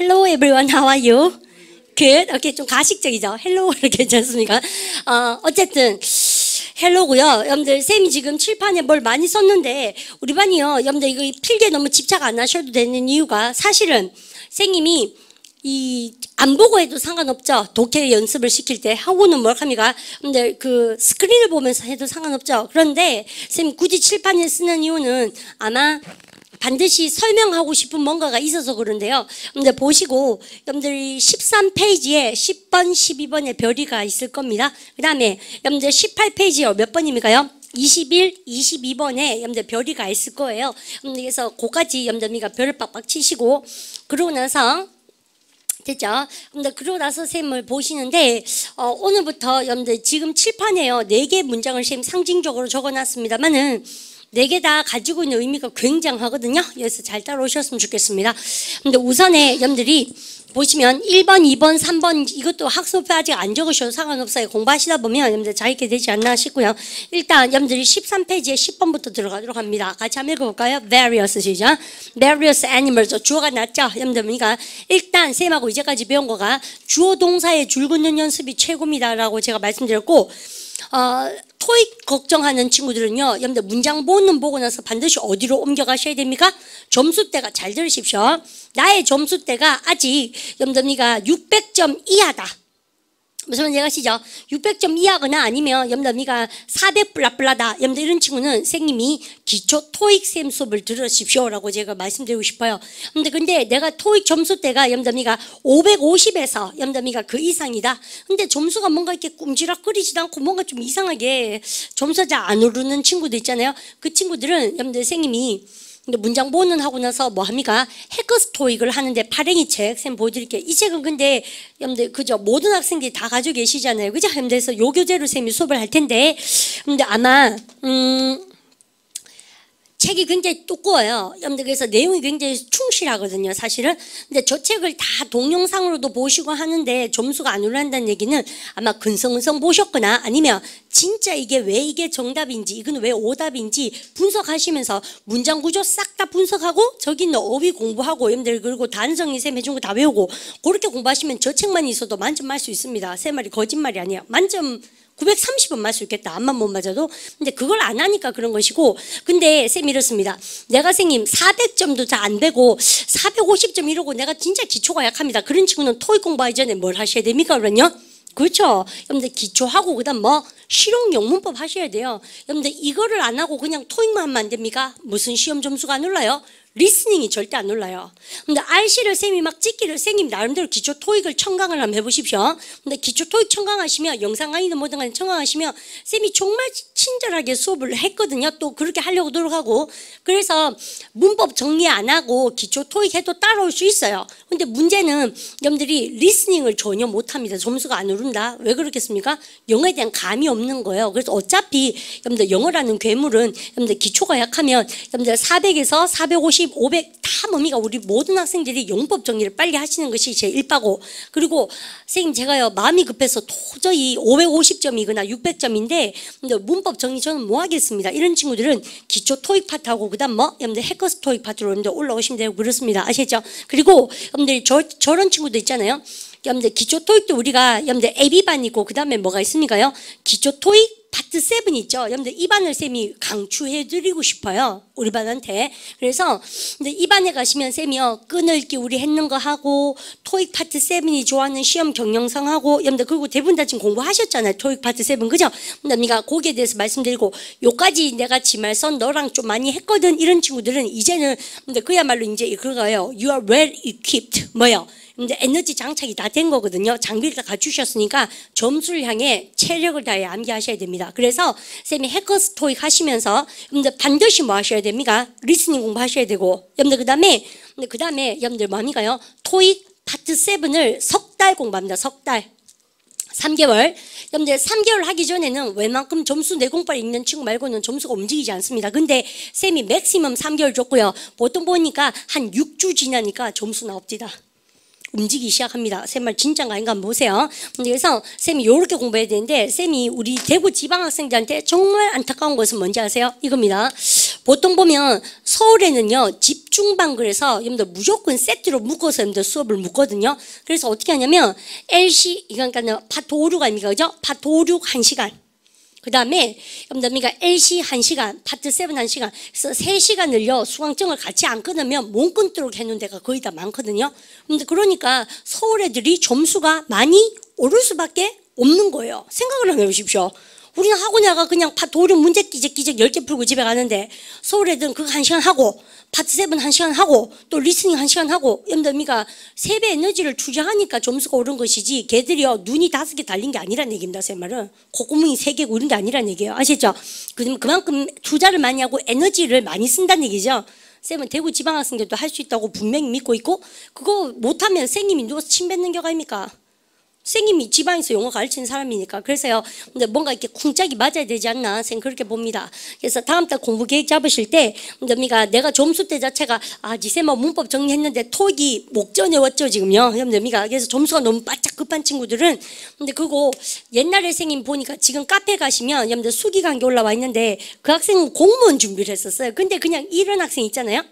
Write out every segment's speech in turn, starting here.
Hello everyone, how are you? Good. 이렇게 좀 가식적이죠. Hello 괜찮습니까? 어, 어쨌든 헬로고요. 여러분들 쌤이 지금 칠판에 뭘 많이 썼는데 우리 반이요. 여러분들 이거 필기에 너무 집착 안 하셔도 되는 이유가 사실은 쌤님이 이 안 보고 해도 상관없죠. 독해 연습을 시킬 때 하고는 뭘 합니까? 근데 그 스크린을 보면서 해도 상관없죠. 그런데 쌤 굳이 칠판을 쓰는 이유는 아마 반드시 설명하고 싶은 뭔가가 있어서 그런데요. 근데 보시고 여러분들이 13페이지에 10번, 12번의 별이가 있을 겁니다. 그 다음에 여러분들 18페이지요. 몇 번입니까요? 21, 22번에 여러분들 별이가 있을 거예요. 그래서 그까지 여러분들이가 별을 빡빡 치시고 그러고 나서 됐죠? 근데 그러고 나서 쌤을 보시는데 어, 오늘부터 여러분들 지금 칠판에요. 네 개 문장을 쌤 상징적으로 적어놨습니다만은 네 개 다 가지고 있는 의미가 굉장하거든요. 그래서 잘 따라오셨으면 좋겠습니다. 근데 우선에 여러분들이 보시면 1번, 2번, 3번 이것도 학습에 아직 안 적으셔도 상관없어요. 공부하시다 보면 여러분들 잘 있게 되지 않나 싶고요. 일단 여러분들이 13페이지에 10번부터 들어가도록 합니다. 같이 한번 읽어볼까요? various 시죠. various animals 주어가 났죠. 여러분들 그러니까 일단 쌤하고 이제까지 배운 거가 주어 동사의 줄 긋는 연습이 최고입니다라고 제가 말씀드렸고 어, 토익 걱정하는 친구들은요, 여러분들 문장 보는 보고 나서 반드시 어디로 옮겨가셔야 됩니까? 점수대가 잘 들으십시오. 나의 점수대가 아직 여러분들이가 600점 이하다. 무슨 말인지 아시죠? 600점 이하거나 아니면 여러분들이가 400 블라블라다. 여러분들 이런 친구는 선생님이 기초 토익 쌤 수업을 들으십시오라고 제가 말씀드리고 싶어요. 근데 근데 내가 토익 점수 대가 여러분들이가 550에서 여러분들이가 그 이상이다. 근데 점수가 뭔가 이렇게 꿍지락거리지도 않고 뭔가 좀 이상하게 점수가 잘 안 오르는 친구들 있잖아요. 그 친구들은 여러분들 선생님이 근데 문장 보는 하고 나서 뭐 합니까? 해커스 토익을 하는데 파랭이 책, 쌤 보여드릴게요. 이 책은 근데, 여러분들, 그죠? 모든 학생들이 다 가지고 계시잖아요. 그죠? 그래서 요 교재로 쌤이 수업을 할 텐데, 근데 아마, 음, 책이 굉장히 두꺼워요. 여러분들 그래서 내용이 굉장히 충실하거든요, 사실은. 근데 저 책을 다 동영상으로도 보시고 하는데 점수가 안 올라간다는 얘기는 아마 근성근성 보셨거나 아니면 진짜 이게 왜 이게 정답인지, 이건 왜 오답인지 분석하시면서 문장 구조 싹 다 분석하고 저기 있는 어휘 공부하고 여러분들 그리고 단성이 쌤 해준 거 다 외우고 그렇게 공부하시면 저 책만 있어도 만점 말수 있습니다. 세 말이 거짓말이 아니에요. 만점 930원 맞을 수 있겠다. 암만 못 맞아도. 근데 그걸 안 하니까 그런 것이고. 근데 쌤 이렇습니다. 내가 선생님 400점도 잘 안 되고 450점 이러고 내가 진짜 기초가 약합니다. 그런 친구는 토익 공부하기 전에 뭘 하셔야 됩니까? 그러면요? 그렇죠. 여러분들 기초하고 그다음 뭐 실용 영문법 하셔야 돼요. 여러분들 이거를 안 하고 그냥 토익만 하면 안 됩니까? 무슨 시험 점수가 안 올라요? 리스닝이 절대 안 올라요. 근데 RC를 쌤이 막 찍기를 쌤님 나름대로 기초 토익을 청강을 한번 해보십시오. 근데 기초 토익 청강하시면 영상 강의는 뭐든 간에 청강하시면 쌤이 정말 친절하게 수업을 했거든요. 또 그렇게 하려고 노력하고 그래서 문법 정리 안 하고 기초 토익 해도 따라올 수 있어요. 근데 문제는 여러분들이 리스닝을 전혀 못합니다. 점수가 안 오른다. 왜 그렇겠습니까? 영어에 대한 감이 없는 거예요. 그래서 어차피 여러분들 영어라는 괴물은 여러분들 기초가 약하면 여러분들 400에서 450 50, 500 다 뭡니까? 우리 모든 학생들이 용법 정리를 빨리 하시는 것이 제 일바고 그리고 선생님 제가요 마음이 급해서 도저히 550점이거나 600점인데 근데 문법 정리 저는 뭐 하겠습니다. 이런 친구들은 기초 토익 파트하고 그다음 뭐 여러분들 해커스 토익 파트로 여러분들 올라오시면 되고 그렇습니다. 아시죠? 그리고 여러분들 저 저런 친구도 있잖아요. 여러분들 기초 토익도 우리가 여러분들 AB반 있고 그 다음에 뭐가 있습니까요? 기초 토익 파트 7 있죠. 여러분들 이 반을 쌤이 강추해 드리고 싶어요. 우리 반한테. 그래서 근데 이 반에 가시면 쌤이요. 끊을기 우리 했는 거 하고 토익 파트 7이 좋아하는 시험 경영상 하고 여러분들 그리고 대부분 다 지금 공부하셨잖아요. 토익 파트 7 그죠? 근데 내가 거기에 대해서 말씀드리고 요까지 내가 지말선 너랑 좀 많이 했거든 이런 친구들은 이제는 근데 그야말로 이제 그거예요. You are well equipped. 뭐요? 이제 에너지 장착이 다 된 거거든요. 장비를 다 갖추셨으니까 점수를 향해 체력을 다해 암기하셔야 됩니다. 그래서 쌤이 해커스 토익 하시면서 여러분들 반드시 뭐 하셔야 됩니까? listening 공부하셔야 되고 여러분들 그 다음에 그 다음에 여러분들 뭡니까요? 토익 파트 7을 석 달 공부합니다. 석 달. 3개월. 여러분들 3개월 하기 전에는 웬만큼 점수 내공빨 있는 친구 말고는 점수가 움직이지 않습니다. 근데 쌤이 maximum 3개월 줬고요. 보통 보니까 한 6주 지나니까 점수 나옵니다. 움직이기 시작합니다. 쌤말 진짜가 아닌가 한번 보세요. 그래서 쌤이 이렇게 공부해야 되는데 쌤이 우리 대구 지방 학생들한테 정말 안타까운 것은 뭔지 아세요? 이겁니다. 보통 보면 서울에는요 집중반 그래서 여러분들 무조건 세트로 묶어서 여러분들 수업을 묶거든요. 그래서 어떻게 하냐면 LC 그러니까 파트 5, 6 아닙니까 그죠? 5, 6 1시간 그 다음에 여러분들 LC 1시간, 파트 7 1시간 그래서 3시간을요 수강증을 같이 안 끊으면 못 끊도록 해놓은 데가 거의 다 많거든요. 근데 그러니까 서울 애들이 점수가 많이 오를 수밖에 없는 거예요. 생각을 한번 해보십시오. 우리는 학원에 가 그냥 5, 6 문제 끼적끼적 10개 풀고 집에 가는데 서울 애들은 그거 1시간 하고 파트 7 1시간 하고 또 listening 1시간 하고 여러분들 세배 에너지를 투자하니까 점수가 오른 것이지 걔들이요 눈이 다섯 개 달린 게 아니란 얘기입니다 제 말은 콧구멍이 세 개고 이런 게 아니란 얘기예요 아시죠? 그만큼 투자를 많이 하고 에너지를 많이 쓴다는 얘기죠 쌤은 대구 지방학생들도 할 수 있다고 분명히 믿고 있고 그거 못하면 선생님이 누워서 침 뱉는 격 아닙니까? 선생님이 지방에서 영어 가르치는 사람이니까 그래서요. 근데 뭔가 이렇게 쿵짝이 맞아야 되지 않나 생 그렇게 봅니다. 그래서 다음 달 공부 계획 잡으실 때 여러분가 내가 점수 때 자체가 아 지세마 문법 정리했는데 토익이 목전에 왔죠 지금요. 여러분가 그래서 점수가 너무 바짝 급한 친구들은 근데 그거 옛날에 선생님 보니까 지금 카페 가시면 여러분들 수기 관계 올라와 있는데 그 학생은 공무원 준비를 했었어요. 근데 그냥 이런 학생 있잖아요.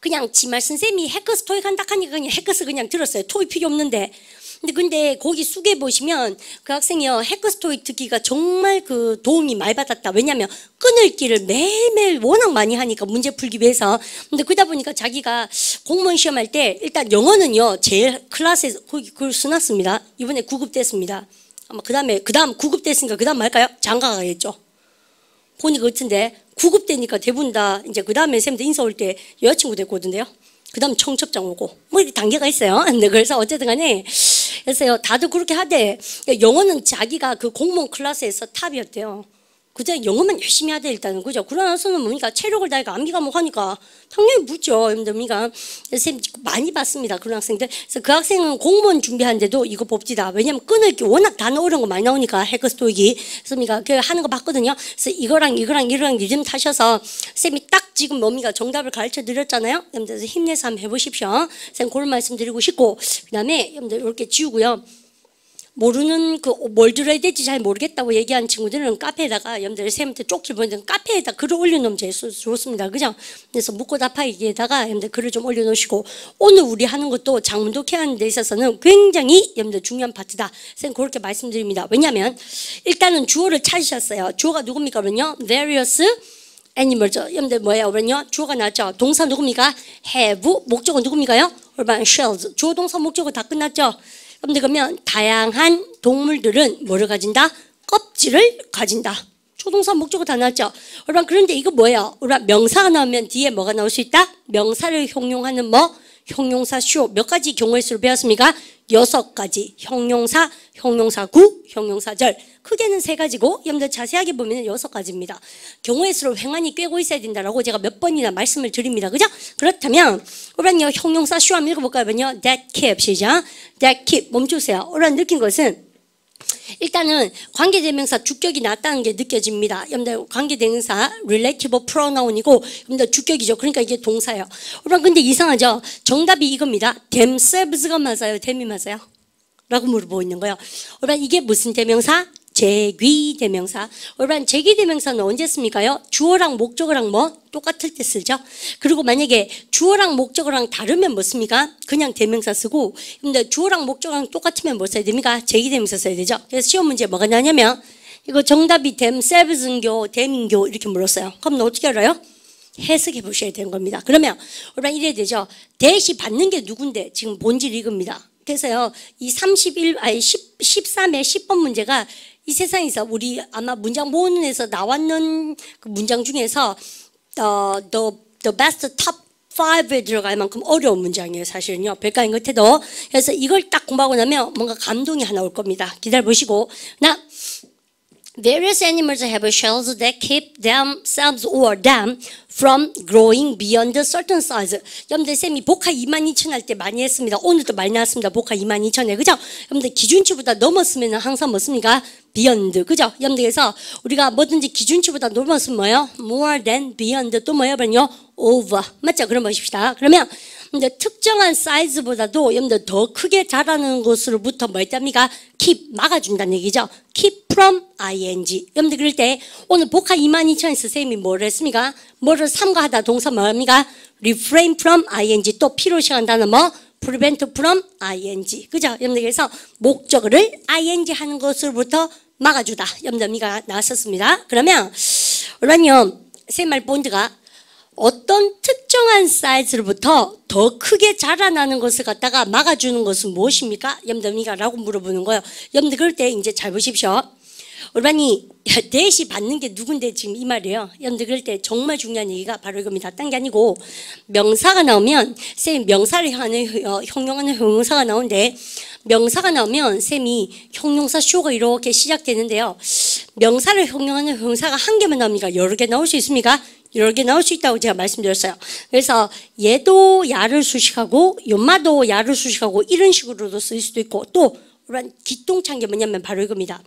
그냥 지말 선생님이 해커스 토익 한다 하니까 그냥 해커스 그냥 들었어요. 토익 필요 없는데 근데 거기 숙에 보시면 그 학생이요 해커스토익 듣기가 정말 그 도움이 많이 받았다. 왜냐하면 끊을기를 매일매일 워낙 많이 하니까 문제 풀기 위해서. 근데 그러다 보니까 자기가 공무원 시험할 때 일단 영어는요 제일 클래스에서 거기 그걸 써놨습니다. 이번에 구급됐습니다. 아마 그 다음에 그 다음 구급됐으니까 그 다음 말까요? 장가 가겠죠. 보니까 같은데 구급되니까 대부분 다 이제 그 다음에 쌤들 인사 올 때 여자친구 됐거든요. 그 다음 청첩장 오고 뭐 이렇게 단계가 있어요. 근데 그래서 어쨌든 간에 그래서요 다들 그렇게 하되 영어는 자기가 그 공무원 클래스에서 탑이었대요. 그저 영어만 열심히 하되 일단은 그죠. 그러나서는 뭡니까 체력을 다해가 암기 과목 하니까 당연히 묻죠. 여러분들 선생님 많이 봤습니다. 그런 학생들. 그래서 그 학생은 공무원 준비하는데도 이거 봅시다. 왜냐면 끊을 게 워낙 단어 어려운 거 많이 나오니까 해커스토익이. 그래서 그 하는 거 봤거든요. 그래서 이거랑 이거랑 이거랑 리듬 타셔서 쌤이 딱 지금 뭡니까 정답을 가르쳐 드렸잖아요. 여러분들 힘내서 한번 해보십시오. 쌤 그런 말씀 드리고 싶고 그다음에 여러분들 이렇게 지우고요. 모르는 그 뭘 들어야 될지 잘 모르겠다고 얘기하는 친구들은 카페에다가 여러분들 쌤한테 쪽지 보내는 카페에다 글을 올려놓으면 제일 좋습니다. 그죠? 그래서 묻고 답하기에다가 여러분들 글을 좀 올려놓으시고 오늘 우리 하는 것도 장문독해 하는 데 있어서는 굉장히 여러분들 중요한 파트다. 쌤 그렇게 말씀드립니다. 왜냐하면 일단은 주어를 찾으셨어요. 주어가 누굽니까? 그러면요. various animals. 여러분들 뭐예요? 그러면요. 주어가 나왔죠. 동사 누굽니까? have. 목적은 누굽니까요? urban shells. 주어 동사 목적어 다 끝났죠. 여러분들 그러면 다양한 동물들은 뭐를 가진다? 껍질을 가진다. 초동사 목적어 다 나왔죠? 여러분 그런데 이거 뭐예요? 여러분 명사가 나오면 뒤에 뭐가 나올 수 있다? 명사를 형용하는 뭐? 형용사 쇼. 몇 가지 경우의 수를 배웠습니까? 여섯 가지. 형용사, 형용사 구, 형용사절. 크게는 세 가지고 여러분들 자세하게 보면 여섯 가지입니다. 경우의 수를 횡하니 꿰고 있어야 된다라고 제가 몇 번이나 말씀을 드립니다. 그죠? 그렇다면 오란요 형용사 쇼 한번 읽어볼까요? that kept 시작. that keep 멈추세요. 오란 느낀 것은 일단은 관계대명사 주격이 낮다는 게 느껴집니다. 여러분들 관계대명사 relative pronoun이고 여러분들 주격이죠. 그러니까 이게 동사예요. 여러분 근데 이상하죠? 정답이 이겁니다. themselves가 맞아요. them이 맞아요. 라고 물어보고 있는 거예요. 여러분 이게 무슨 대명사? 제귀 대명사. 여러분 제귀 대명사는 언제 씁니까요? 주어랑 목적어랑 뭐 똑같을 때 쓰죠. 그리고 만약에 주어랑 목적어랑 다르면 뭐 씁니까? 그냥 대명사 쓰고 근데 주어랑 목적어랑 똑같으면 뭐 써야 됩니까? 제귀 대명사 써야 되죠. 그래서 시험 문제 뭐가 나냐면 이거 정답이 댐 세브슨교 대민교 이렇게 물었어요. 그럼 어떻게 알아요? 해석해 보셔야 되는 겁니다. 그러면 여러분 이래야 되죠. 대시 받는 게 누군데 지금 본질 이겁니다. 그래서요, 이 31, 아니 10, 13의 10번 문제가 이 세상에서 우리 아마 문장 모음에서 나왔는 그 문장 중에서 어, the, the best top 5에 들어갈 만큼 어려운 문장이에요, 사실은요. 별가인 끝에도. 그래서 이걸 딱 공부하고 나면 뭔가 감동이 하나 올 겁니다. 기다려 보시고. 나, Various animals have shells that keep themselves or them from growing beyond a certain size. 여러분들 쌤이 복화 22,000 할 때 많이 했습니다. 오늘도 많이 나왔습니다. 복화 22,000에. 그죠? 여러분들 기준치보다 넘었으면 항상 뭐습니까? beyond 그죠? 염두에서 우리가 뭐든지 기준치보다 넘었으면 뭐요? more than beyond 또 뭐요? 그러면요 over 맞죠? 그럼 보십시다. 그러면 근데 특정한 사이즈보다도 여러분들 더 크게 자라는 것으로부터 뭐 했답니까? keep 막아준다는 얘기죠. keep from ing. 여러분들 그럴 때 오늘 복화 22,000에서 선생님이 뭐를 했습니까? 뭐를 삼가하다 동사 뭐합니까? refrain from ing 또 필요시한 단어 뭐? prevent from ing. 그죠? 여러분들 그래서 목적어를 ing 하는 것으로부터 막아주다. 미가 나왔었습니다. 그러면 그러면요 샘말 본드가 어떤 특정한 사이즈로부터 더 크게 자라나는 것을 갖다가 막아주는 것은 무엇입니까? 염더미가 라고 물어보는 거예요. 염더 그럴 때 이제 잘 보십시오. 우리반이 대시 받는 게 누군데 지금 이 말이에요. 염더 그럴 때 정말 중요한 얘기가 바로 이겁니다. 딴 게 아니고 명사가 나오면 쌤 명사를 향하는 어, 형용하는 형용사가 나오는데 명사가 나오면 쌤이 형용사 쇼가 이렇게 시작되는데요. 명사를 형용하는 형용사가 한 개만 나옵니까? 여러 개 나올 수 있습니까? 개 나올 수 있다고 제가 말씀드렸어요. 그래서 얘도 야를 수식하고 연마도 야를 수식하고 이런 식으로도 쓸 수도 있고 또 우란 기똥찬 게 뭐냐면 바로 이겁니다.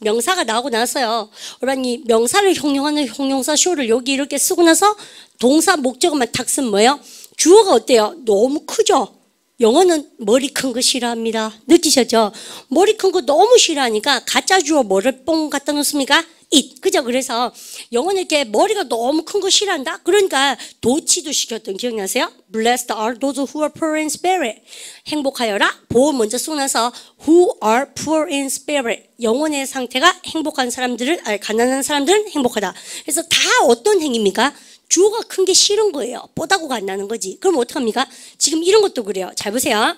명사가 나오고 나서요. 우란 이 명사를 형용하는 형용사 쇼를 여기 이렇게 쓰고 나서 동사 목적어만 탁 쓰면 뭐예요? 주어가 어때요? 너무 크죠? 영어는 머리 큰 거 싫어합니다. 느끼셨죠? 머리 큰 거 너무 싫어하니까 가짜 주어 뭐를 뽕 갖다 놓습니까? It. 그죠? 그래서 영어는 이렇게 머리가 너무 큰 거 싫어한다? 그러니까 도치도 시켰던 기억나세요? Blessed are those who are poor in spirit. 행복하여라. 보호 먼저 쓰고 나서 who are poor in spirit. 영혼의 상태가 행복한 사람들을, 아니, 가난한 사람들은 행복하다. 그래서 다 어떤 행위입니까? 주어가 큰 게 싫은 거예요. 뽀다고가 안 나는 거지. 그럼 어떡합니까? 지금 이런 것도 그래요. 잘 보세요.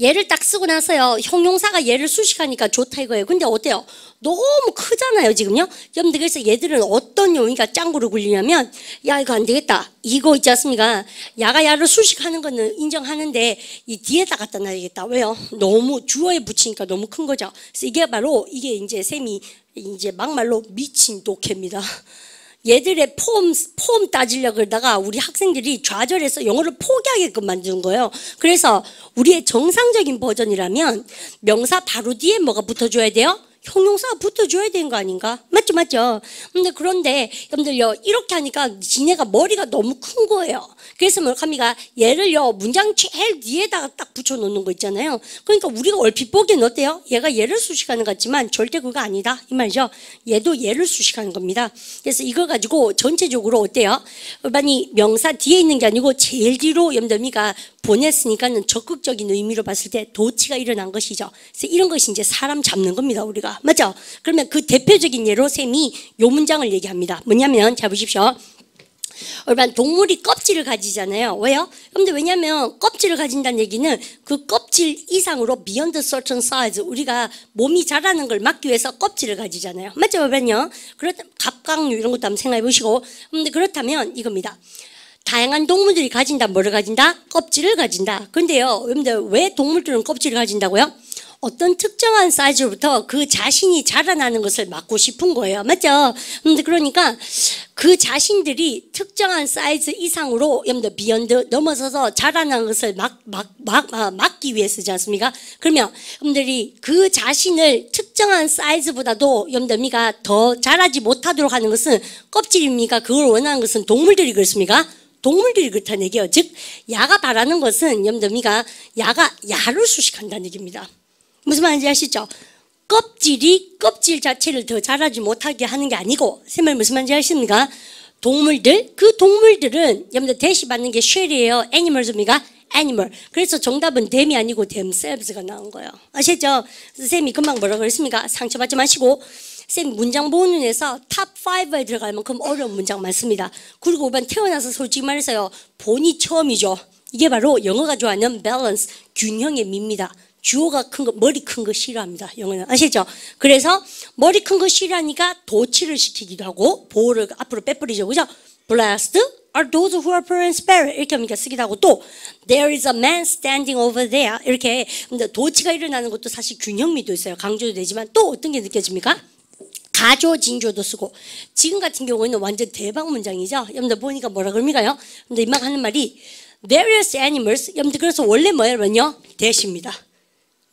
얘를 딱 쓰고 나서요. 형용사가 얘를 수식하니까 좋다 이거예요. 근데 어때요? 너무 크잖아요, 지금요? 여러분들 그래서 얘들은 어떤 용이가 짱구로 굴리냐면 야 이거 안 되겠다. 이거 있지 않습니까? 야가 야를 수식하는 거는 인정하는데 이 뒤에다 갖다 놔야겠다. 왜요? 너무 주어에 붙이니까 너무 큰 거죠. 그래서 이게 바로 이게 이제 쌤이 이제 막말로 미친 독해입니다. 얘들의 폼, 폼 따지려고 그러다가 우리 학생들이 좌절해서 영어를 포기하게끔 만든 거예요. 그래서 우리의 정상적인 버전이라면 명사 바로 뒤에 뭐가 붙어줘야 돼요? 형용사가 붙어줘야 되는 거 아닌가? 맞죠, 맞죠? 근데 그런데 여러분들요, 이렇게 하니까 지네가 머리가 너무 큰 거예요. 그래서 뭐합니까? 얘를요, 문장 제일 뒤에다가 딱 붙여놓는 거 있잖아요. 그러니까 우리가 얼핏 보기엔 어때요? 얘가 얘를 수식하는 것 같지만 절대 그거 아니다. 이 말이죠. 얘도 얘를 수식하는 겁니다. 그래서 이거 가지고 전체적으로 어때요? 많이 명사 뒤에 있는 게 아니고 제일 뒤로 염더미가 보냈으니까는 적극적인 의미로 봤을 때 도치가 일어난 것이죠. 그래서 이런 것이 이제 사람 잡는 겁니다, 우리가. 맞죠? 그러면 그 대표적인 예로 셈이 요 문장을 얘기합니다. 뭐냐면, 자 보십시오. 일반 동물이 껍질을 가지잖아요. 왜요? 근데 왜냐면 껍질을 가진다는 얘기는 그 껍질 이상으로 beyond certain size 우리가 몸이 자라는 걸 막기 위해서 껍질을 가지잖아요. 맞죠, 여러분요? 그렇다 갑각류 이런 것도 한번 생각해 보시고. 근데 그렇다면 이겁니다. 다양한 동물들이 가진다. 뭐를 가진다? 껍질을 가진다. 근데요, 여러분들 왜 동물들은 껍질을 가진다고요? 어떤 특정한 사이즈로부터 그 자신이 자라나는 것을 막고 싶은 거예요. 맞죠? 근데 그러니까 그 자신들이 특정한 사이즈 이상으로 여러분들 비연드 넘어서서 자라나는 것을 막, 막, 막, 아, 막기 위해 쓰지 않습니까? 그러면 여러분들이 그 자신을 특정한 사이즈보다도 여러분들 미가 더 자라지 못하도록 하는 것은 껍질입니까? 그걸 원하는 것은 동물들이 그렇습니까? 동물들이 그렇다는 얘기예요. 즉, 야가 바라는 것은 염더미가 야가 야를 수식한다는 얘기입니다. 무슨 말인지 아시죠? 껍질이 껍질 자체를 더 자라지 못하게 하는 게 아니고, 쌤말 무슨 말인지 아십니까? 동물들, 그 동물들은 여러분들 대시 받는 게 쉘이에요. 애니멀입니까? 애니멀. 그래서 정답은 댐이 아니고 themselves가 나온 거예요. 아시죠? 쌤이 금방 뭐라고 그랬습니까? 상처받지 마시고. 쌤 문장 보는에서 탑 5에 들어갈 만큼 어려운 문장 많습니다. 그리고 이번 태어나서 솔직히 말해서요. 본이 처음이죠. 이게 바로 영어가 좋아하는 밸런스, 균형의 미입니다. 주어가 큰 거, 머리 큰 거 싫어합니다. 영어는. 아시죠? 그래서 머리 큰 거 싫어하니까 도치를 시키기도 하고 보호를 앞으로 빼버리죠. 그죠? Blessed are those who are poor in spirit. 이렇게 하니까 쓰기도 하고 또 There is a man standing over there. 이렇게 도치가 일어나는 것도 사실 균형미도 있어요. 강조도 되지만 또 어떤 게 느껴집니까? 가조 진조도 쓰고 지금 같은 경우에는 완전 대박 문장이죠. 여러분들 보니까 뭐라 그럽니까요? 근데 이막 하는 말이 various animals 여러분들 그래서 원래 뭐예요? 대시입니다.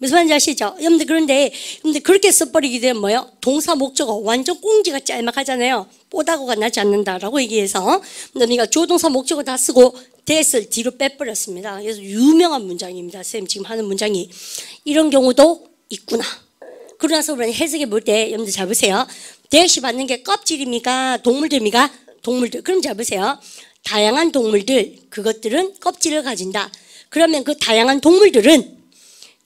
무슨 말인지 아시죠? 여러분들 그런데 여러분들 그렇게 써버리게 되면 뭐요? 동사 목적어 완전 꽁지가 짤막하잖아요. 뽀다고가 나지 않는다라고 얘기해서 우리가 조동사 목적어 다 쓰고 대을 뒤로 빼버렸습니다. 그래서 유명한 문장입니다. 쌤 지금 하는 문장이 이런 경우도 있구나. 그러나서 우리는 해석해 볼 때 여러분들 잘 보세요. 대시 받는 게 껍질입니까? 동물들입니까? 동물들. 그럼 잘 보세요. 다양한 동물들 그것들은 껍질을 가진다. 그러면 그 다양한 동물들은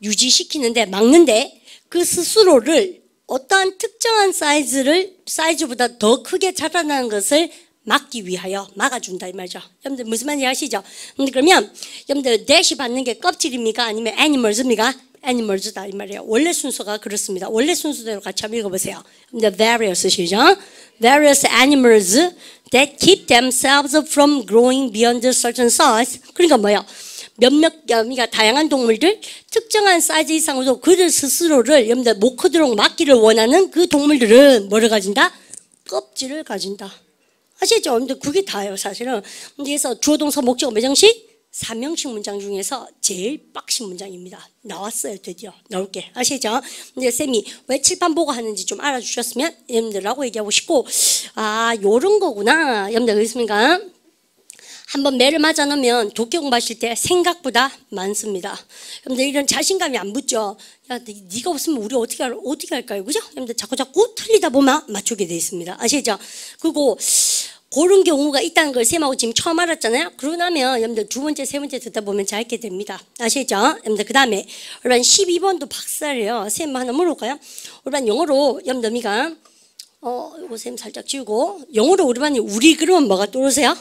유지시키는데 막는데 그 스스로를 어떠한 특정한 사이즈를 사이즈보다 더 크게 자라나는 것을 막기 위하여 막아준다 이 말이죠. 여러분들 무슨 말인지 아시죠? 그러면 여러분들 대시 받는 게 껍질입니까? 아니면 애니멀즈입니까? 애니멀즈다 이 말이에요. 원래 순서가 그렇습니다. 원래 순서대로 같이 한번 읽어보세요. 근데 various 시죠. various animals that keep themselves from growing beyond a certain size. 그러니까 뭐예요? 몇몇 그러니까 다양한 동물들 특정한 사이즈 이상으로 그들 스스로를 여러분들 못 크도록 막기를 원하는 그 동물들은 뭐를 가진다? 껍질을 가진다. 아시죠? 근데 그게 다예요, 사실은. 그래서 주어 동사 목적어 매정식 삼형식 문장 중에서 제일 빡신 문장입니다. 나왔어요, 드디어. 나올게. 아시죠? 근데 쌤이 왜 칠판 보고 하는지 좀 알아주셨으면 여러분들하고 얘기하고 싶고, 아, 요런 거구나. 여러분들 그렇습니까? 한번 매를 맞아 놓으면 독해 공부하실 때 생각보다 많습니다. 여러분들 이런 자신감이 안 붙죠. 야, 네가 없으면 우리 어떻게 할, 어떻게 할까요? 그죠? 여러분들 자꾸 자꾸 틀리다 보면 맞추게 돼 있습니다. 아시죠? 그리고 그런 경우가 있다는 걸 쌤하고 지금 처음 알았잖아요. 그러고 나면 여러분들 두 번째, 세 번째 듣다 보면 잘 알게 됩니다. 아시죠? 여러분들 그 다음에 여러분 12번도 박살이에요. 쌤 하나 물어볼까요? 여러분 영어로 여러분들 미가 어, 이거 쌤 살짝 지우고 영어로 우리 반이 우리 그러면 뭐가 떠오르세요?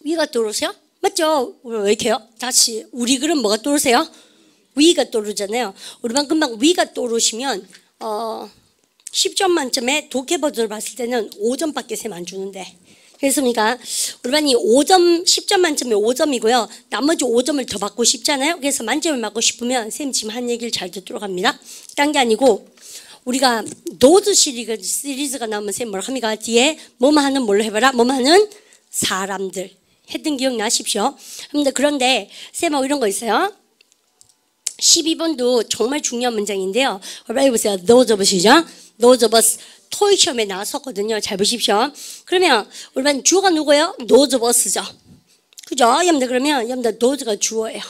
위가 떠오르세요? 맞죠? 왜 이렇게요? 다시 우리 그럼 뭐가 떠오르세요? 위가 떠오르잖아요. 우리 반 금방 위가 떠오르시면 어 10점 만점에 독해 버전을 봤을 때는 5점밖에 쌤 안 주는데 그래서니까 우리 반이 5점 10점 만점에 5점이고요. 나머지 5점을 더 받고 싶잖아요. 그래서 만점을 받고 싶으면 쌤 지금 한 얘기를 잘 듣도록 합니다. 딴 게 아니고 우리가 노드 시리즈, 시리즈가 나오면 쌤 뭐라 합니까? 뒤에 뭐만 하는 뭘로 해봐라. 뭐만 하는 사람들. 했던 기억 나십시오. 그런데 쌤하고 이런 거 있어요. 12번도 정말 중요한 문장인데요. 빨리 보세요. Of us이죠. Those 토익 시험에 나왔었거든요. 잘 보십시오. 그러면 우리 반 주어가 누구예요? Of us죠. 그죠? 여러분들 그러면 여러분들 those가 주어예요.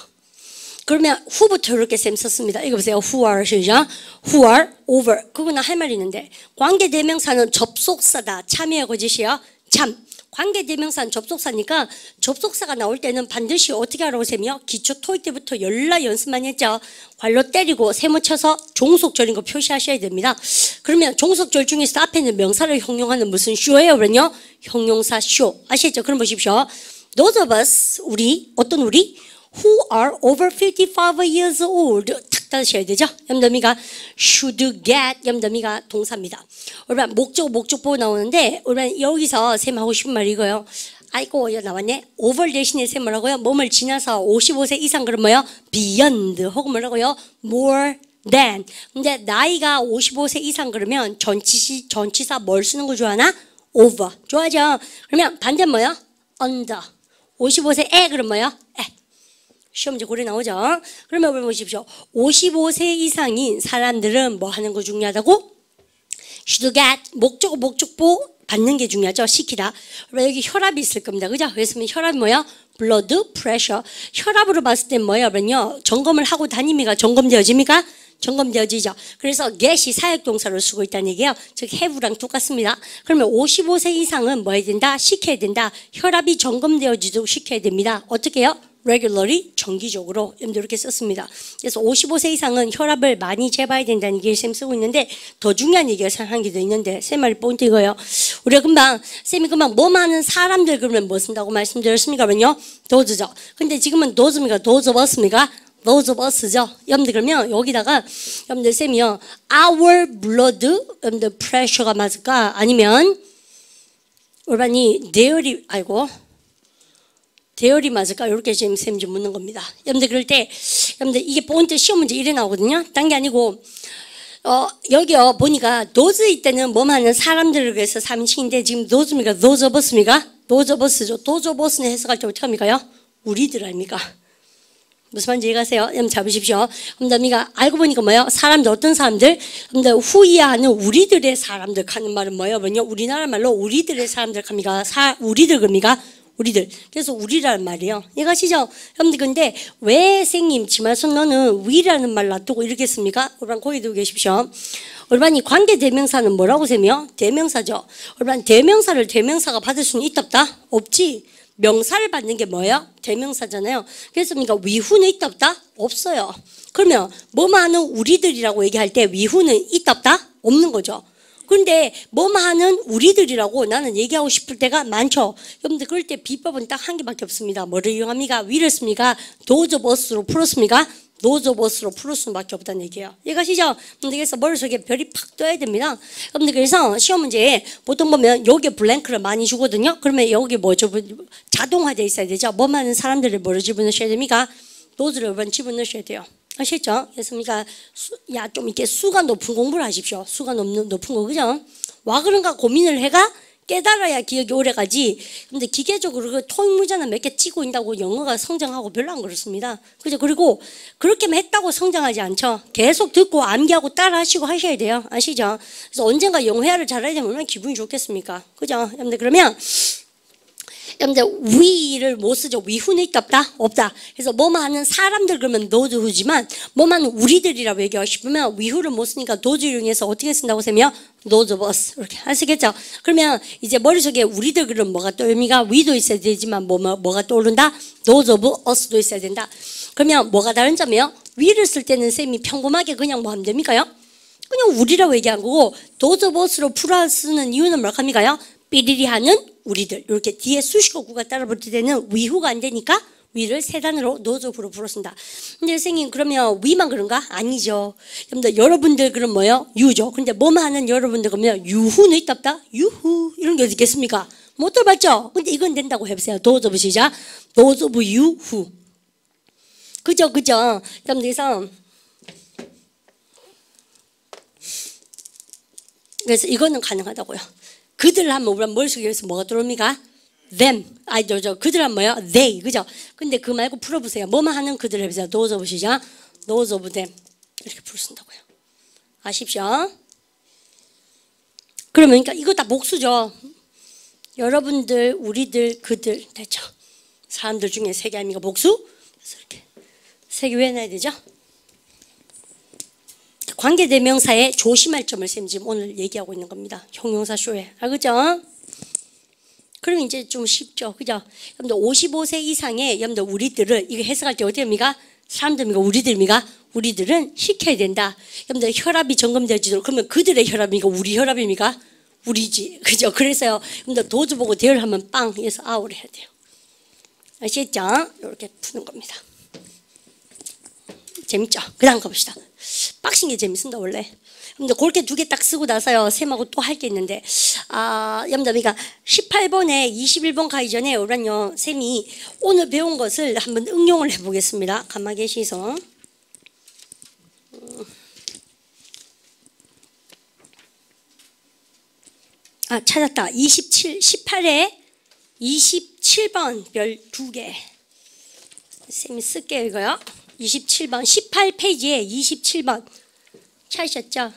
그러면 who부터 이렇게 쌤 썼습니다. 이거 보세요. who are 시죠. who are over. 그거는 할 말이 있는데 관계 대명사는 접속사다. 참여의 거짓이요. 참. 관계대명사는 접속사니까 접속사가 나올 때는 반드시 어떻게 하라고 셈이요? 기초 토익 때부터 열라 연습 많이 했죠. 관로 때리고 세모 쳐서 종속절인 거 표시하셔야 됩니다. 그러면 종속절 중에서 앞에 있는 명사를 형용하는 무슨 쇼예요? 그러면요. 형용사 쇼. 아시죠? 그럼 보십시오. Those of us, 우리, 어떤 우리? Who are over 55 years old. 따르셔야 되죠? 염더미가 should get 염더미가 동사입니다. 여러분 목적 목적보 나오는데 여러분 여기서 쌤 하고 싶은 말 이거요. 아이고 여 나왔네. over 대신에 쌤 뭐라고요? 몸을 지나서 55세 이상 그럼 뭐요? beyond 혹은 뭐라고요? more than. 근데 나이가 55세 이상 그러면 전치시 전치사 뭘 쓰는 거 좋아하나? over. 좋아하죠? 그러면 반대 뭐요? under. 55세 에 그럼 뭐요? 에. 시험지 고래 나오죠. 그러면 한번 보십시오. 55세 이상인 사람들은 뭐 하는 거 중요하다고? should get 목적 목적보 받는 게 중요하죠. 시키다. 여기 혈압이 있을 겁니다. 그죠? 그래서 혈압이 뭐야? blood pressure. 혈압으로 봤을 땐 뭐야? 그러면요. 점검을 하고 다니니까 점검되어집니까? 점검되어지죠. 그래서 get이 사역동사로 쓰고 있다는 얘기예요. 즉 have랑 똑같습니다. 그러면 55세 이상은 뭐 해야 된다? 시켜야 된다. 혈압이 점검되어지도록 시켜야 됩니다. 어떻게 해요? Regularly 정기적으로 이렇게 썼습니다. 그래서 55세 이상은 혈압을 많이 재봐야 된다는 얘기를 쌤 쓰고 있는데 더 중요한 얘기가 한게더 있는데 쌤 말이 포인트 이거예요. 우리가 금방 쌤이 금방 뭐 많은 사람들 그러면 뭐 쓴다고 말씀드렸습니까? 그러면요 도즈죠. 근데 지금은 도즈입니까? 도즈 버스입니까? those of us죠. 여러분들 그러면 여기다가 여러분들 쌤이요 our blood 여러분들 pressure가 맞을까? 아니면 올바니 their이 아이고 대열이 맞을까? 이렇게 지금 쌤이 묻는 겁니다. 여러분들 그럴 때, 여러분들 이게 포인트 시험 문제 이래 나오거든요. 딴 게 아니고, 어, 여기요, 보니까 도즈일 때는 뭐만 하는 사람들을 위해서 3인칭인데 지금 도즈입니까? 도저버스입니까? 도저버스죠. 도저버스는 해석할 때 어떻게 합니까요? 우리들 아닙니까? 무슨 말인지 이해가세요? 여러분 잡으십시오. 여러분들 알고 보니까 뭐예요? 사람들 어떤 사람들? 여러분들 후이하는 우리들의 사람들 하는 말은 뭐예요? 뭐냐? 우리나라 말로 우리들의 사람들 합니까? 사 우리들 겁니까? 우리들. 그래서 우리라는 말이에요. 이해가시죠? 여러분들 근데 왜 생님 지말선 너는 위라는 말 놔두고 이렇게 습니까 여러분 거기 두고 계십시오. 여러분이 관계 대명사는 뭐라고 세며? 대명사죠. 여러분 대명사를 대명사가 받을 수는 있다 없다? 없지. 명사를 받는 게 뭐예요? 대명사잖아요. 그래서 그러니까 위후는 있다 없다? 없어요. 그러면 뭐만은 우리들이라고 얘기할 때 위후는 있다 없다? 없는 거죠. 근데 뭐만은 우리들이라고 나는 얘기하고 싶을 때가 많죠. 여러분들 그럴 때 비법은 딱 한 개밖에 없습니다. 뭐를 이용합니까? 위를 씁니까? 도저 버스로 풀었습니까? 노저버스로 풀을 수밖에 없다는 얘기예요. 이해가시죠? 그래서 머릿속에 별이 팍 떠야 됩니다. 여러분들 그래서 시험 문제에 보통 보면 여기에 블랭크를 많이 주거든요. 그러면 여기 뭐 자동화되어 있어야 되죠. 뭐 많은 사람들을 뭐를 집어넣으셔야 됩니까? 여러 집어넣으셔야 돼요. 아시죠? 그래서 그러니까 야좀 이렇게 수가 높은 공부를 하십시오. 수가 높은 높은 거 그죠? 와 그런가 고민을 해가 깨달아야 기억이 오래 가지. 근데 기계적으로 그 토익 문제는 몇개 찍고 있다고 영어가 성장하고 별로 안 그렇습니다. 그죠? 그리고 그렇게만 했다고 성장하지 않죠. 계속 듣고 암기하고 따라하시고 하셔야 돼요. 아시죠? 그래서 언젠가 영회화를 잘해야 되면 얼마나 기분이 좋겠습니까? 그죠? 여러분들 그러면 여러분들 위를 못 쓰죠. 있다 없다? 없다. 그래서 뭐만 하는 사람들 그러면 노즈후지만 뭐만 우리들이라고 얘기하고 싶으면 위후를 못 쓰니까 도즈용해서 어떻게 쓴다고 those of us 이렇게 아시겠죠? 그러면 이제 머릿속에 우리들 그럼 뭐가 떠올미가 위도 있어야 되지만 뭐, 뭐, 뭐가 떠오른다? those of us도 있어야 된다. 그러면 뭐가 다른 점이요? 위를 쓸 때는 쌤이 평범하게 그냥 뭐 하면 됩니까요? 그냥 우리라고 얘기한 거고 us로 풀어 쓰는 이유는 뭐합니까요? 삐리리 하는 우리들 이렇게 뒤에 수식어구가 따라 붙을 때는 위후가 안 되니까 위를 세 단으로 노조부로 불었습니다. 근데 선생님 그러면 위만 그런가? 아니죠. 여러분들 여러분들 그럼 뭐요? 유죠. 근데 뭐만 하는 여러분들 그러면 유후는 있다 없다? 유후 이런 게 어디 있겠습니까? 못 들어봤죠? 근데 이건 된다고 해보세요. 도조부 시작. 도조부 유후. 그죠 그죠. 그래서 그래서 이거는 가능하다고요. 그들 하면 우리 머릿속에서 뭐가 들어옵니까? them. 아니, 저, 저, 그들 하면 뭐야? they. 그죠? 근데 그 말고 풀어보세요. 뭐만 하는 그들 해보세요. those of 시죠? those of them. 이렇게 풀 쓴다고요. 아십시오? 그러면 그러니까 이거 다 복수죠. 여러분들, 우리들, 그들 됐죠? 사람들 중에 세개 아닙니까? 복수? 그래서 이렇게 세개왜 해놔야 되죠? 관계대명사에 조심할 점을 쌤 지금 오늘 얘기하고 있는 겁니다. 형용사 쇼에. 알겠죠? 그럼 이제 좀 쉽죠. 그죠? 여러분들 55세 이상의 여러분들 우리들을 이거 해석할 때 어떻게 합니까? 사람들입니까? 우리들입니까? 우리들은 시켜야 된다. 여러분들 혈압이 점검되지도 그러면 그들의 혈압입니까? 우리 혈압입니까? 우리지. 그죠? 그래서요. 여러분들 도주 보고 대열하면 빵 해서 아웃 해야 돼요. 아시겠죠? 이렇게 푸는 겁니다. 재밌죠? 그 다음 가봅시다. 빡신 게 재밌습니다, 원래. 근데 그렇게 두 개 딱 쓰고 나서요, 쌤하고 또 할 게 있는데, 아, 염담이가 18번에 21번 가기 전에, 오란요, 쌤이 오늘 배운 것을 한번 응용을 해보겠습니다. 가만 계시서. 아, 찾았다. 27, 18에 27번 별 두 개. 쌤이 쓸게요, 이거요. 27번 18페이지에 27번 찾으셨죠?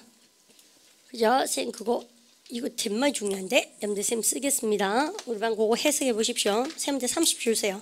그죠? 쌤 그거 이거 정말 중요한데 여러분들 쌤 쓰겠습니다. 우리 반 그거 해석해 보십시오. 쌤한테 30 주세요.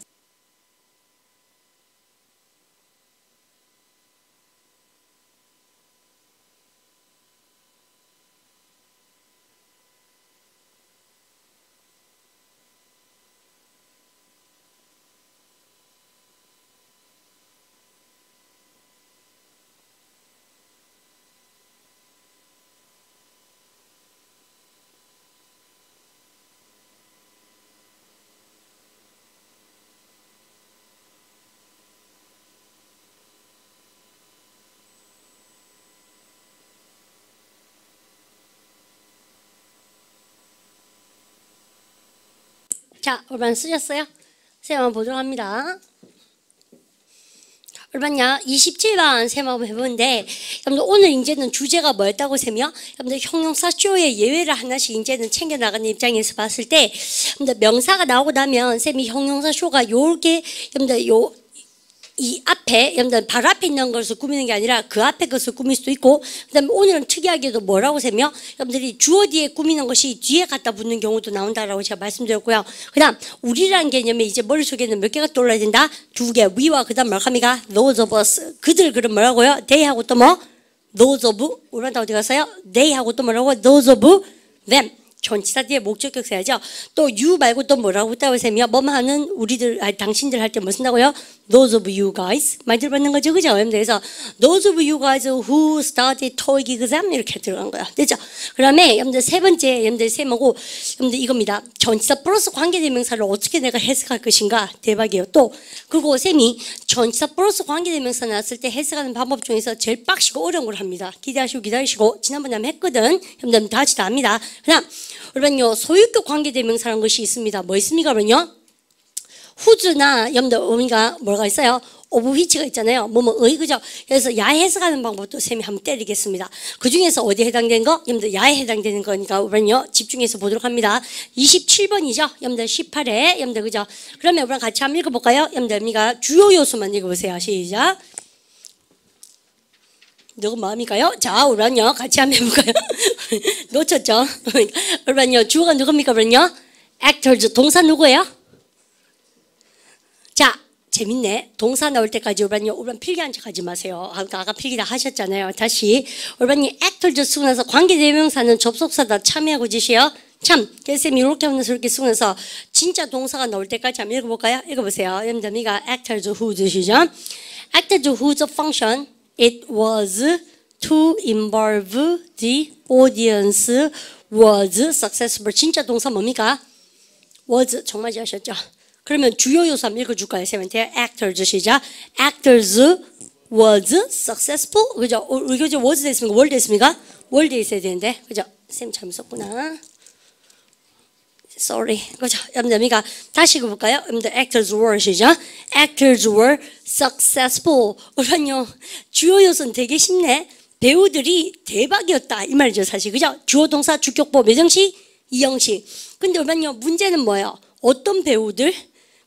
자, 얼마나 쓰셨어요? 쌤 한번 보도록 합니다. 얼마냐? 27번 쌤 한번 해보는데 여러분들 오늘 이제는 주제가 뭐였다고 쌤이요? 여러분들 형용사 쇼의 예외를 하나씩 이제는 챙겨나가는 입장에서 봤을 때 여러분들 명사가 나오고 나면 쌤이 형용사 쇼가 요렇게 여러분들 요 이 앞에 여러분들 발 앞에 있는 것을 꾸미는 게 아니라 그 앞에 것을 꾸밀 수도 있고 그다음에 오늘은 특이하게도 뭐라고 세며 여러분들이 주어 뒤에 꾸미는 것이 뒤에 갖다 붙는 경우도 나온다라고 제가 말씀드렸고요. 그다음 우리라는 개념에 이제 머릿속에는 몇 개가 떠올라야 된다? 두 개. 위와 그다음 뭐합니까? those of us. 그들 그럼 뭐라고요? they 하고 또 뭐? those of 우리한테 어디 갔어요? they 하고 또 뭐라고? those of them. 전치사 뒤에 목적격 써야죠. 또 you 말고 또 뭐라고 했다고 세며 뭐만 하는 우리들 아니 당신들 할 때 뭐 쓴다고요? Those of you guys 많이 들어봤는 거죠, 그죠? 그래서 those of you guys who started TOEIC exam 이렇게 들어간 거야, 됐죠? 그다음에 여러분들 세 번째 여러분들 세모고 여러분들 이겁니다. 전치사 플러스 관계대명사를 어떻게 내가 해석할 것인가 대박이에요. 또 그리고 쌤이 전치사 플러스 관계대명사 나왔을 때 해석하는 방법 중에서 제일 빡시고 어려운 걸 합니다. 기대하시고 기다리시고 지난번에 한번 했거든. 여러분들 다 같이 다 합니다. 그다음 여러분요 소유격 관계대명사라는 것이 있습니다. 뭐 있습니까, 그러면요? 후즈나 염들 어미가 뭐가 있어요? 오브 위치가 있잖아요. 뭐뭐 의 그죠? 그래서 야에 해석하는 방법도 쌤이 한번 때리겠습니다. 그 중에서 어디에 해당되는 거? 염들 야에 해당되는 거니까 우리는요 집중해서 보도록 합니다. 27번이죠. 염들 18회 염들 그죠? 그러면 우리 같이 한번 읽어볼까요? 염들 미가 주요 요소만 읽어보세요. 시작. 누구 마음일까요? 자, 우리는요 같이 한번 해볼까요? 놓쳤죠? 우리는요 주어가 누굽니까? 우리는요 actors 동사 누구예요? 자, 재밌네. 동사 나올 때까지 올반이 올반 필기한 척 하지 마세요. 아까, 아까 필기 다 하셨잖아요. 다시 올반이 actors 쓰고 나서 관계대명사는 접속사다 참여하고 지시요. 참, 그래서 이렇게 하면서 이렇게 쓰고 나서 진짜 동사가 나올 때까지 한번 읽어볼까요? 읽어보세요. 여러분들,가 actors who 드시죠? actors whose function it was to involve the audience was successful. 진짜 동사 뭡니까? was 정말 잘하셨죠? 그러면 주요 요소 한번 읽어줄까요? 쌤한테 actors 시작. actors was successful. 그죠? 이거 was 됐습니까? were 됐습니까? 돼 있어야 되는데. 그죠? 쌤 잘못 썼구나. Sorry. 그죠? 여러분들, 다시 읽어볼까요? 여러분들, actors were 시작. actors were successful. 그러면요, 주요 요소는 되게 쉽네. 배우들이 대박이었다. 이 말이죠, 사실. 그죠? 주어 동사 주격보 몇 형식? 이 형식. 근데 그러면요, 문제는 뭐예요? 어떤 배우들?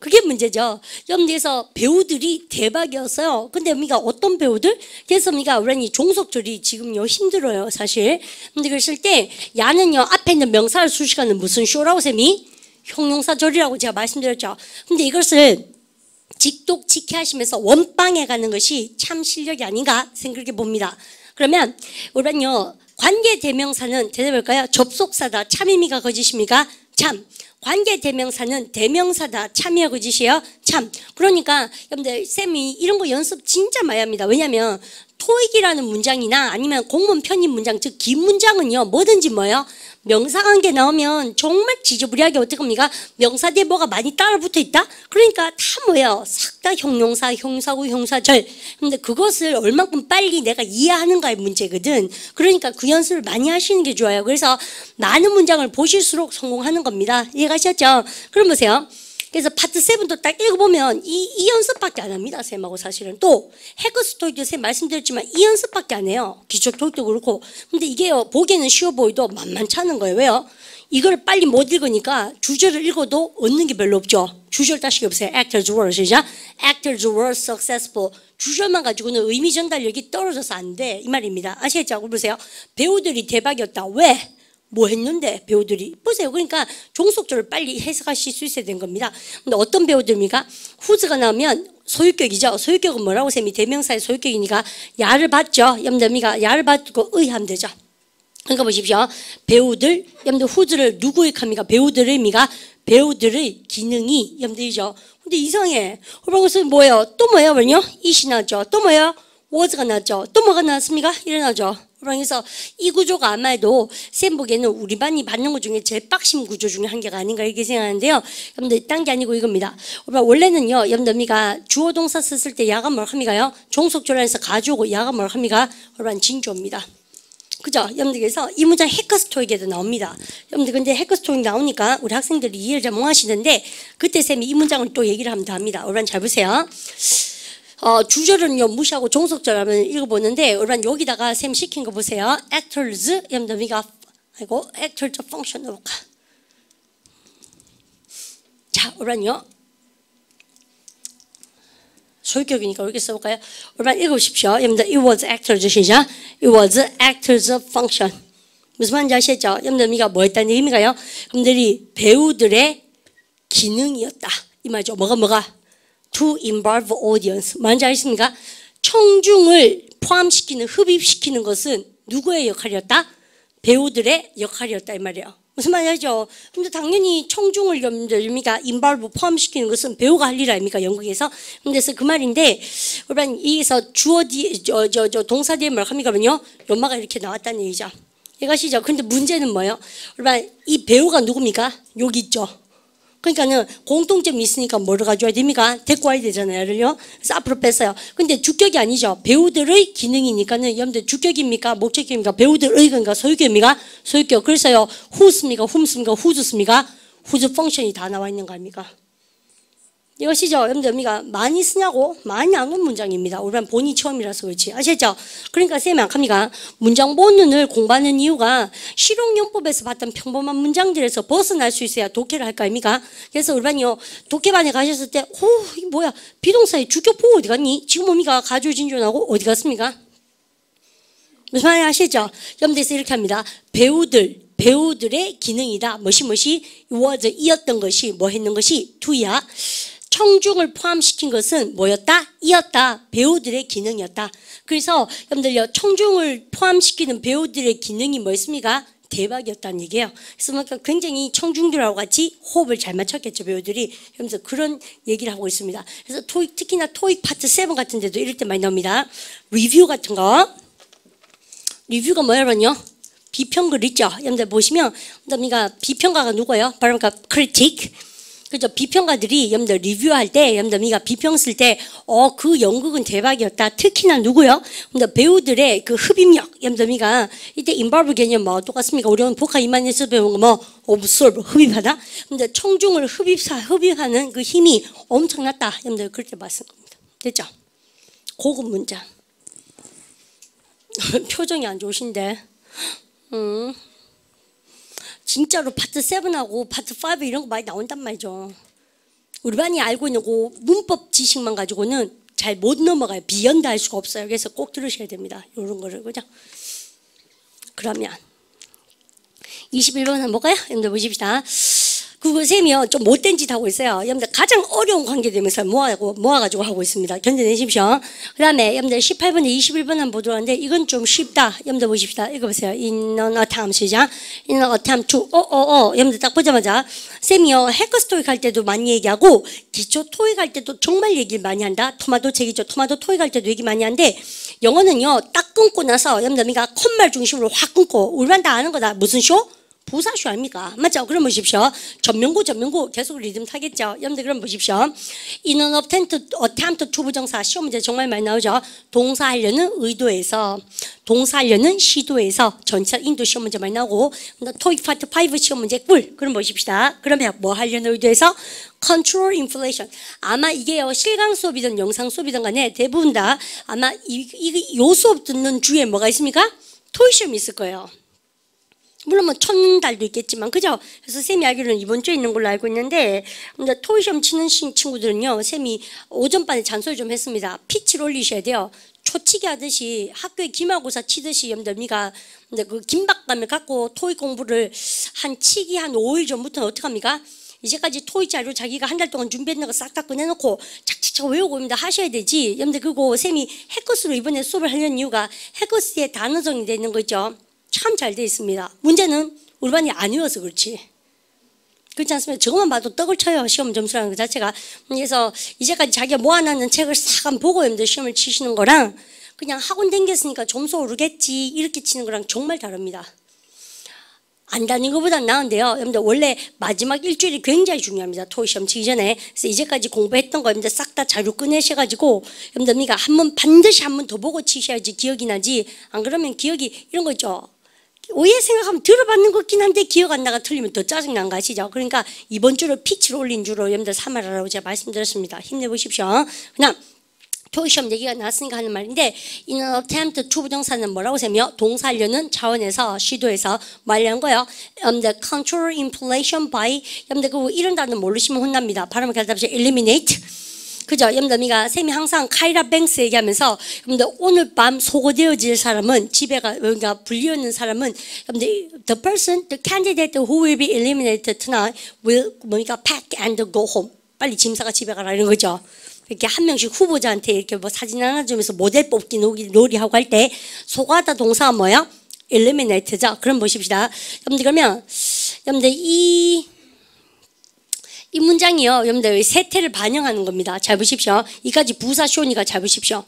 그게 문제죠. 여기서 배우들이 대박이었어요. 근데 우리가 어떤 배우들? 그래서 우리가 우리 종속절이 지금요 힘들어요, 사실. 근데 그랬을 때 야는요 앞에 있는 명사를 수식하는 무슨 쇼라고 쌤이 형용사절이라고 제가 말씀드렸죠. 근데 이것을 직독 직해하시면서 원방에 가는 것이 참 실력이 아닌가 생각해 봅니다. 그러면 우리는요 관계 대명사는 대답할까요? 접속사다. 참 의미가 거짓입니까? 참. 관계 대명사는 대명사다. 참이하고 짓이에요. 참. 그러니까 여러분들 쌤이 이런 거 연습 진짜 많이 합니다. 왜냐하면 토익이라는 문장이나 아니면 공문 편입 문장 즉 긴 문장은요 뭐든지 뭐요 명사 관계 나오면 정말 지저분하게 어떡합니까? 명사 뒤에 뭐가 많이 따라 붙어 있다? 그러니까 다 뭐예요? 싹 다 형용사, 형사구, 형사절. 근데 그것을 얼만큼 빨리 내가 이해하는가의 문제거든. 그러니까 그 연습을 많이 하시는 게 좋아요. 그래서 많은 문장을 보실수록 성공하는 겁니다. 이해가셨죠? 그럼 보세요. 그래서 파트 7도 딱 읽어보면 이, 이 연습밖에 안 합니다. 쌤하고 사실은. 또 해커스 토익도 쌤 말씀드렸지만 이 연습밖에 안 해요. 기초 토익도 그렇고. 근데 이게요. 보기에는 쉬워 보이도 만만치 않은 거예요. 왜요? 이걸 빨리 못 읽으니까 주절을 읽어도 얻는 게 별로 없죠. 주절 다시 없어요. Actors were 시작. Actors were successful. 주절만 가지고는 의미 전달력이 떨어져서 안 돼. 이 말입니다. 아시겠죠? 보세요. 배우들이 대박이었다. 왜? 뭐 했는데 배우들이 보세요. 그러니까 종속절을 빨리 해석하실 수 있어야 된 겁니다. 근데 어떤 배우들입니까? 후즈가 나오면 소유격이죠. 소유격은 뭐라고 쌤이 대명사의 소유격이니까 야를 받죠. 염대미가 야를 받고 의하면 되죠. 그러니까 보십시오. 배우들, 염대 후즈를 누구 의합니까? 배우들의 의미가 배우들의 기능이 염대이죠. 근데 이상해. 그러고서 뭐예요? 또 뭐예요? 뭐요? 이시 나죠. 또 뭐예요? 워즈가 나죠. 또 뭐가 나왔습니까? 일어나죠. 그래서 이 구조가 아마도 쌤 보기에는 우리 반이 받는 것 중에 제일 빡심 구조 중에 한 개가 아닌가 이렇게 생각하는데요. 여러분들 딴 게 아니고 이겁니다. 원래는요, 여러분들미가 주어 동사 썼을 때 야가 뭘 합니까요? 종속조란에서 가져오고 야가 뭘 합니까? 여러분 진조입니다. 그죠? 여러분들 그래서 이 문장 해커스토익에도 나옵니다. 여러분들 근데 해커스토익 나오니까 우리 학생들이 이해를 잘 못 하시는데 그때 쌤이 이 문장을 또 얘기를 하면 합니다. 여러분 잘 보세요. 어, 주절은요 무시하고 종속절 하면 읽어보는데 여러분 여기다가 쌤 시킨 거 보세요. actors 우리가 아이고 actors function 해볼까. 자 여러분요 소유격이니까 이렇게 써볼까요? 얼마 읽어보십시오. 여러분들 it was actors 시작. it was actors function. 무슨 말인지 아시죠? 여러분들 의미가 뭐였다는 의미가요? 여러분들이 배우들의 기능이었다. 이 말이죠. 뭐가 뭐가? To involve audience. 뭔지 아십니까? 청중을 포함시키는 흡입시키는 것은 누구의 역할이었다? 배우들의 역할이었다 이 말이에요. 무슨 말이죠? 근데 당연히 청중을 염들미가 인발부 포함시키는 것은 배우가 할 일 아닙니까? 영국에서. 그래서 그 말인데, 그러면 여기서 주어 뒤에, 저, 저, 저 동사 뒤에 뭘 합니까면요? 연마가 이렇게 나왔다는 얘기죠. 이것이죠. 근데 문제는 뭐예요? 그러면 이 배우가 누굽니까? 여기 있죠. 그러니까는 공통점이 있으니까 뭐를 가져야 됩니까? 데리고 와야 되잖아요. 를요 그래서 앞으로 뺐어요. 근데 주격이 아니죠. 배우들의 기능이니까는 여러분들 주격입니까? 목적격입니까? 배우들의 건가? 소유격입니까? 소유격. 그래서요. 후스입니까? 훔습니까? 후주습니까? 후주 펑션이 다 나와 있는 거 아닙니까? 이것이죠. 여러분들 의미가 많이 쓰냐고 많이 안 온 문장입니다. 우리는 본이 처음이라서 그렇지. 아시죠? 그러니까 쌤이 아합니까 문장 본문을 공부하는 이유가 실용용법에서 봤던 평범한 문장들에서 벗어날 수 있어야 독해를 할거 아닙니까? 그래서 우리반이요. 독해반에 가셨을 때, 오, 이 뭐야. 비동사의 주격보 어디 갔니? 지금 어미가 가주진존하고 어디 갔습니까? 무슨 말인지 아시죠? 여러분들 이렇게 합니다. 배우들, 배우들의 기능이다. 뭐시 뭐시 was 이었던 것이 뭐 했는 것이 to야. 청중을 포함시킨 것은 뭐였다? 이었다. 배우들의 기능이었다. 그래서 여러분들요, 청중을 포함시키는 배우들의 기능이 뭐였습니까? 대박이었다는 얘기예요. 그래서 굉장히 청중들하고 같이 호흡을 잘 맞췄겠죠, 배우들이. 그러면서 그런 얘기를 하고 있습니다. 그래서 토익, 특히나 토익 파트 7 같은 데도 이럴 때 많이 나옵니다. 리뷰 같은 거. 리뷰가 뭐냐면요. 비평글 있죠. 여러분들 보시면, 그러니까 비평가가 누구예요? 바로 그러니까 critic. 그죠? 비평가들이 여러분들 리뷰할 때, 여러분들 미가 비평 쓸 때, 어, 그 연극은 대박이었다. 특히나 누구요? 여러분들 배우들의 그 흡입력, 여러분들 미가 이때 인발브 개념 뭐 똑같습니까? 우리는 복화 이만에서 배운 거 뭐, observe, 흡입하다? 근데 청중을 흡입사, 흡입하는 그 힘이 엄청났다. 여러분들 그렇게 말씀 겁니다. 됐죠? 고급 문장. 표정이 안 좋으신데. 음. 진짜로 파트 7하고 파트 5 이런 거 많이 나온단 말이죠. 우리 반이 알고 있는 그 문법 지식만 가지고는 잘 못 넘어가요. 비연다 할 수가 없어요. 그래서 꼭 들으셔야 됩니다. 이런 거를 그죠? 그러면 21번 한번 볼까요? 여러분들 보십시다. 그거 쌤이요 좀 못된 짓 하고 있어요. 여러분들 가장 어려운 관계되면서 모아고 모아가지고 하고 있습니다. 견뎌내십시오. 그다음에 여러분들 18번에 21번 한번 보도록 하는데 이건 좀 쉽다. 여러분들 보십시다. 읽어보세요. An attempt 시작. An attempt to 어어어 여러분들 딱 보자마자 쌤이요 해커스 토익 할 때도 많이 얘기하고 기초 토익 할 때도 정말 얘기를 많이 한다. 토마토 책이죠. 토마토 토익 할 때도 얘기 많이 하는데 영어는요 딱 끊고 나서 여러분들 그러니까 컷말 중심으로 확 끊고 우리만 다 아는 거다. 무슨 쇼? 부사쇼 아닙니까? 맞죠? 그럼 보십시오. 전명구, 전명구 계속 리듬 타겠죠? 여러분들 그럼 보십시오. in an attempt, attempt to부정사 시험 문제 정말 많이 나오죠? 동사하려는 의도에서, 동사하려는 시도에서 전치사 in도 시험 문제 많이 나오고 토익 파트 5 시험 문제 꿀. 그럼 보십시다. 그러면 뭐 하려는 의도에서 control inflation. 아마 이게요 실강 수업이든 영상 수업이든 간에 대부분 다 아마 이, 이, 요 수업 듣는 주에 뭐가 있습니까? 토익 시험이 있을 거예요. 물론 뭐 천달도 있겠지만 그죠? 그래서 쌤이 알기로는 이번 주에 있는 걸로 알고 있는데 근데 토이 시험 치는 친구들은요 쌤이 오전반에 잔소리 좀 했습니다 피치를 올리셔야 돼요 초치기 하듯이 학교에 기말고사 치듯이 염들미가 근데 그 긴박감을 갖고 토익 공부를 한 치기 한 5일 전부터는 어떻게 합니까? 이제까지 토익 자료 자기가 한 달 동안 준비했는 거 싹 다 꺼내놓고 착착착 외우고 입니다 하셔야 되지. 여러분들 그거 쌤이 해커스로 이번에 수업을 하려는 이유가 해커스의 단어정이 되는 거죠. 참 잘 돼 있습니다. 문제는 우리 반이 안 외워서 그렇지. 그렇지 않습니까? 저것만 봐도 떡을 쳐요. 시험 점수라는 것 자체가. 그래서 이제까지 자기가 모아놨는 책을 싹 보고 여러분들 시험을 치시는 거랑 그냥 학원 댕겼으니까 점수 오르겠지 이렇게 치는 거랑 정말 다릅니다. 안 다닌 것보단 나은데요. 여러분들 원래 마지막 일주일이 굉장히 중요합니다. 토익 시험 치기 전에. 그래서 이제까지 공부했던 거 여러분들 싹 다 자료 꺼내셔가지고 여러분들 미가 한번 반드시 한 번 더 보고 치셔야지 기억이 나지. 안 그러면 기억이 이런 거 있죠. 오해 생각하면 들어봤는 것긴 한데 기억 안 나가 틀리면 더 짜증난 거 아시죠? 그러니까 이번 주로 피치를 올린 주로 여러분들 삼아라라고 제가 말씀드렸습니다. 힘내보십시오. 그냥 토시험 얘기가 나왔으니까 하는 말인데 이는 attempt to 부정사는 뭐라고 세며 동사하려는 차원에서 시도해서 말하는 거예요. 여러분들 control inflation by 여러분들 그 이런 단어 모르시면 혼납니다. 발음을 가르쳐 eliminate 그죠? 여러분들 쌤이 항상 카이라 뱅스 얘기하면서 여러분들 오늘 밤 소거되어질 사람은 집에 가 그러니까 불리는 사람은 여러분들 the person, the candidate who will be eliminated tonight will 뭐니까 pack and go home. 빨리 짐 싸가 집에 가라 이런 거죠. 이렇게 한 명씩 후보자한테 이렇게 뭐 사진 하나 주면서 모델 뽑기 놀이, 놀이하고 할 때 소가다 동사가 뭐야? eliminate죠. 그럼 보십시다. 여러분들 그러면 여러분들 이, 이 문장이요. 여러분들 세태를 반영하는 겁니다. 잘 보십시오. 이까지 부사 쇼니가 잘 보십시오.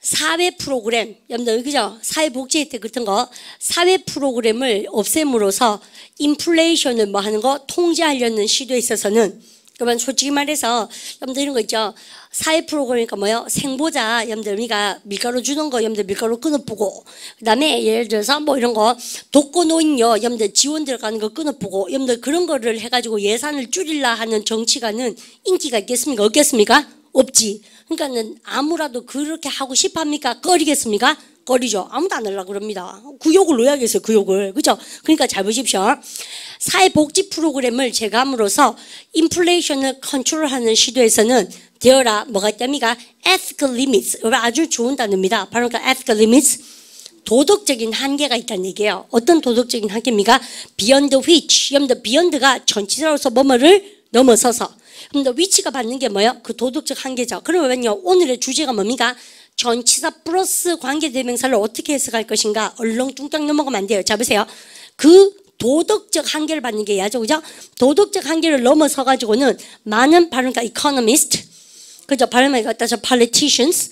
사회 프로그램, 여러분들 그죠? 사회복지 혜택 같은 거 사회 프로그램을 없앰으로써 인플레이션을 뭐 하는 거 통제하려는 시도에 있어서는 그러면 솔직히 말해서 여러분들 이런 거 있죠. 사회 프로그램이니까 뭐요? 생보자 여러분들 우리가 밀가루 주는 거 여러분들 밀가루 끊어보고 그다음에 예를 들어서 뭐 이런 거 독거노인요 여러분들 지원 들어가는 거 끊어보고 여러분들 그런 거를 해가지고 예산을 줄일라 하는 정치가는 인기가 있겠습니까? 없겠습니까? 없지. 그러니까는 아무라도 그렇게 하고 싶합니까? 꺼리겠습니까? 거리죠. 아무도 안 하려고 그럽니다. 구욕을 놓야겠어요, 구욕을. 그죠? 그러니까 잘 보십시오. 사회복지 프로그램을 제감으로써 인플레이션을 컨트롤하는 시도에서는 되어라 뭐가 있답니까? ethical limits. 아주 좋은 단어입니다. 바로 그 ethical limits. 도덕적인 한계가 있다는 얘기예요. 어떤 도덕적인 한계입니까? beyond which. 여러분들 beyond가 전치사로서 뭐뭐를 넘어서서. 여러분들 위치가 받는 게 뭐예요? 그 도덕적 한계죠. 그러면요, 오늘의 주제가 뭡니까? 전치사 플러스 관계대명사를 어떻게 해석할 것인가 얼렁뚱땅 넘어가면 안 돼요. 잡으세요. 그 도덕적 한계를 받는 게 야죠, 그죠? 도덕적 한계를 넘어서 가지고는 많은 발음가 economist, 그죠? 발음을 갖다 저 politicians,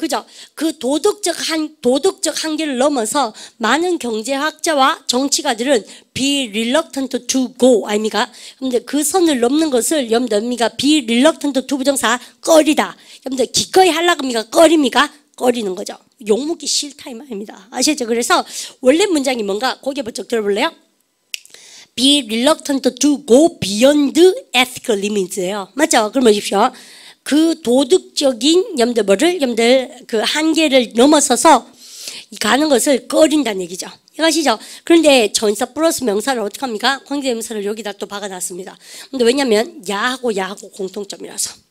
그죠? 그 도덕적 한 도덕적 한계를 넘어서 많은 경제학자와 정치가들은 be reluctant to go 아닙니까? 근데 그 선을 넘는 것을 염답니까? be reluctant to 부정사 꺼리다. 여러분들 기꺼이 하려고 합니까? 꺼립니까? 꺼리는 거죠. 욕 먹기 싫다 이 말입니다. 아시죠? 그래서 원래 문장이 뭔가 고개 번쩍 들어볼래요? be reluctant to go beyond ethical limits예요. 맞죠? 그럼 보십시오. 그 도덕적인 염들 뭐를 염들 그 한계를 넘어서서 가는 것을 꺼린다는 얘기죠. 이해가시죠? 그런데 전사 플러스 명사를 어떻게 합니까? 관계대명사를 여기다 또 박아놨습니다. 근데 왜냐면 야하고 야하고 공통점이라서.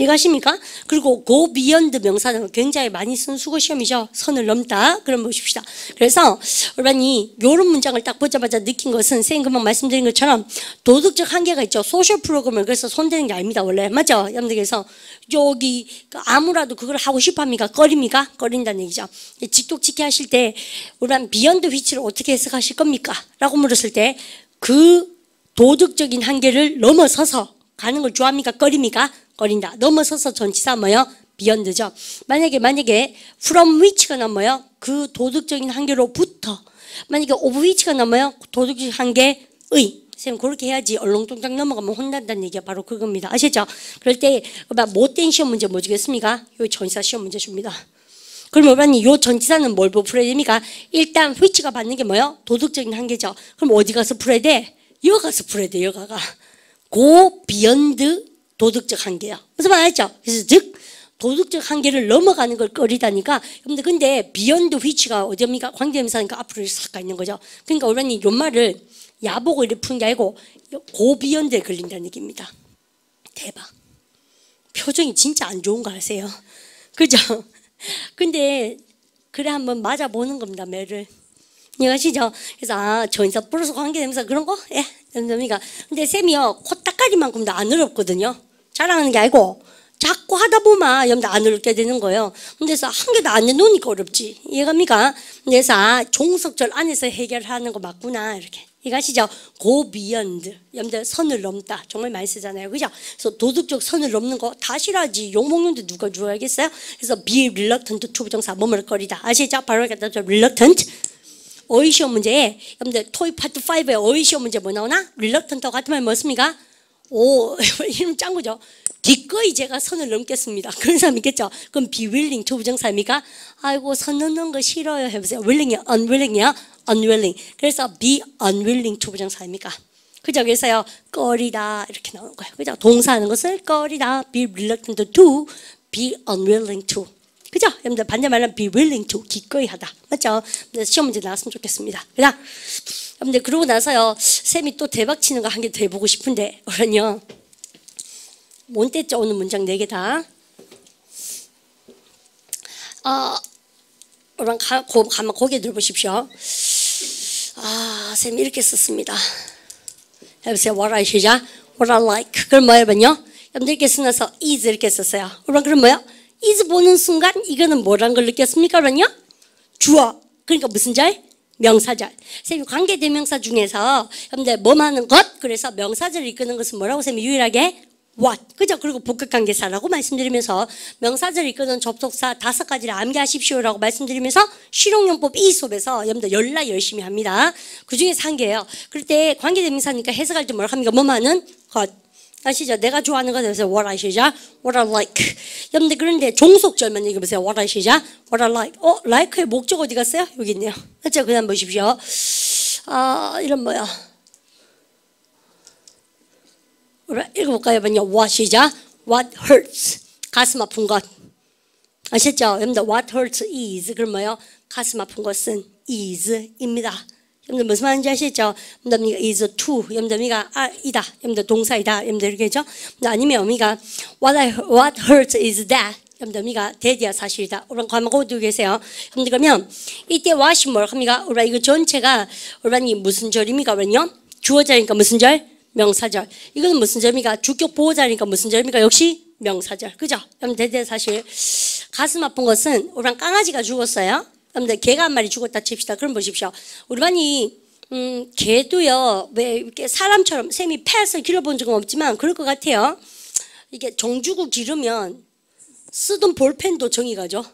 이해가십니까? 그리고 go beyond 명사는 굉장히 많이 쓴 수거 시험이죠. 선을 넘다. 그럼 보십시다. 그래서 여러분이 이런 문장을 딱 보자마자 느낀 것은 선생님 금방 말씀드린 것처럼 도덕적 한계가 있죠. 소셜 프로그램을 그래서 손대는 게 아닙니다. 원래 맞죠? 여러분들께서 여기 아무라도 그걸 하고 싶합니까? 꺼립니까? 꺼린다는 얘기죠. 직독직해 하실 때 우리는 beyond which를 어떻게 해석하실 겁니까? 라고 물었을 때 그 도덕적인 한계를 넘어서서 가는 걸 좋아합니까? 꺼립니까? 꺼린다. 넘어서서 전치사 뭐요? beyond죠. 만약에 만약에 from which가 넘어요. 그 도덕적인 한계로부터 만약에 of which가 넘어요. 도덕적인 한계의 쌤 그렇게 해야지 얼렁뚱땅 넘어가면 혼난다는 얘기가 바로 그겁니다. 아시죠? 그럴 때 못된 시험 문제 뭐 주겠습니까? 요 전치사 시험 문제 줍니다. 그럼 여러분이 요 전치사는 뭘 풀어야 됩니까? 일단 which가 받는 게 뭐요? 도덕적인 한계죠. 그럼 어디 가서 풀어야 돼? 여가 가서 풀어야 돼, 여가가. 고 beyond 도덕적 한계야. 무슨 말 알죠? 그래서 즉 도덕적 한계를 넘어가는 걸 꺼리다니까. 근데 근데 beyond which가 어디입니까? 관계대명사니까 앞으로 싹 가 있는 거죠. 그러니까 우리는 요 말을 야보고 이렇게 푸는 게 아니고 고비욘드에 걸린다는 얘기입니다. 대박. 표정이 진짜 안 좋은 거 아세요? 그죠? 근데 그래 한번 맞아보는 겁니다. 매를. 이해가시죠? 그래서 아 전사 플러스 관계대명사 그런 거? 예. 그러니까 근데 쌤이요 코딱가리만큼도 안 어렵거든요. 자랑하는 게 아니고 자꾸 하다 보면 여러분들 안 어렵게 되는 거예요. 그래서 한 개도 안 해놓으니까 어렵지. 이해갑니까? 그래서 아, 종속절 안에서 해결하는 거 맞구나. 이렇게. 이해가시죠? go beyond. 여러분들 선을 넘다. 정말 많이 쓰잖아요. 그죠? 그래서 도덕적 선을 넘는 거 다 싫어하지. 욕먹는데 누가 좋아하겠어요? 그래서 be reluctant to 부정사 머물거리다. 아시죠? 바로 갖다 줘. reluctant. 어휘 시험 문제에 여러분들 토익 파트 5에 어휘 시험 문제 뭐 나오나? reluctant 같은 말 뭐습니까? 오, 이름 짠 거죠. 기꺼이 제가 선을 넘겠습니다. 그런 사람 있겠죠? 그럼 willing 초부정사입니까? 아이고, 선 넘는 거 싫어요. 해보세요. willing이 unwilling이야? unwilling. 그래서 be unwilling 초부정사입니까? 그죠? 그래서요, 꺼리다. 이렇게 나오는 거예요. 그죠? 동사하는 것을 꺼리다. be reluctant to, be unwilling to. 그죠? 여러분들 반대 말은 be willing to. 기꺼이 하다. 맞죠? 시험 문제 나왔으면 좋겠습니다. 그죠? 여러분들 그러고 나서요 쌤이 또 대박 치는 거 한 개 더 해보고 싶은데 못 뗐죠 오늘 문장 네 개 다. 어, 그럼 가, 고, 가만 고개 들어보십시오. 아, 쌤 이렇게 썼습니다. 해보세요. What I 시작. What I like. 그럼 뭐냐면요. 여러분들 이렇게 쓰면서 is 이렇게 썼어요. 그럼 그럼 뭐요? is 보는 순간 이거는 뭐란 걸 느꼈습니까? 그러면요. 주어. 그러니까 무슨 절? 명사절. 쌤이 관계 대명사 중에서 여러분들 뭐 하는 것? 그래서 명사절을 이끄는 것은 뭐라고 쌤이 유일하게 what. 그죠? 그리고 복합관계사라고 말씀드리면서 명사절 이끄는 접속사 다섯 가지를 암기하십시오라고 말씀드리면서 실용용법 이 수업에서 여러분들 열라 열심히 합니다. 그 중에서 한 개예요. 그럴 때 관계대명사니까 해석할 때 뭐라고 합니까? 뭐하는 것. 아시죠? 내가 좋아하는 거 해서 what I 시작, what I like. 여러분들 그런데 종속절만 읽어보세요. what I 시작, what I like. 어, like의 목적 어디 갔어요? 여기 있네요. 그렇죠? 그다음 보십시오. 아, 이런 뭐야? 읽어볼까요? 먼저 what 시작, what hurts. 가슴 아픈 것. 아셨죠? 여러분들 what hurts is. 그럼 뭐요? 가슴 아픈 것은 is입니다. 여러분들 무슨 말인지 아시죠? 여러분들 is to, 여러분들이가 아, 이다, 여러분들 동사이다, 여러분들 이렇게 죠 아니면 어미가 what, I, what hurts is that, 여러분들이가 대디야 사실이다. 우리 과목 두고 계세요. 여러분들 그러면 이때 what이 뭘 합니까? 우리 이거 전체가 우리 무슨 절입니까? 그러면요 주어자니까 무슨 절? 명사절. 이거는 무슨 절입니까? 주격 보호자니까 무슨 절입니까? 역시 명사절. 그죠? 여러분 대대 사실 가슴 아픈 것은 우리 강아지가 죽었어요. 여러분들 개가 한 마리 죽었다 칩시다. 그럼 보십시오. 우리 반이 음, 개도요. 왜 이렇게 사람처럼 샘이 패서 길러본 적은 없지만 그럴 것 같아요. 이게 정주고 기르면 쓰던 볼펜도 정이 가죠.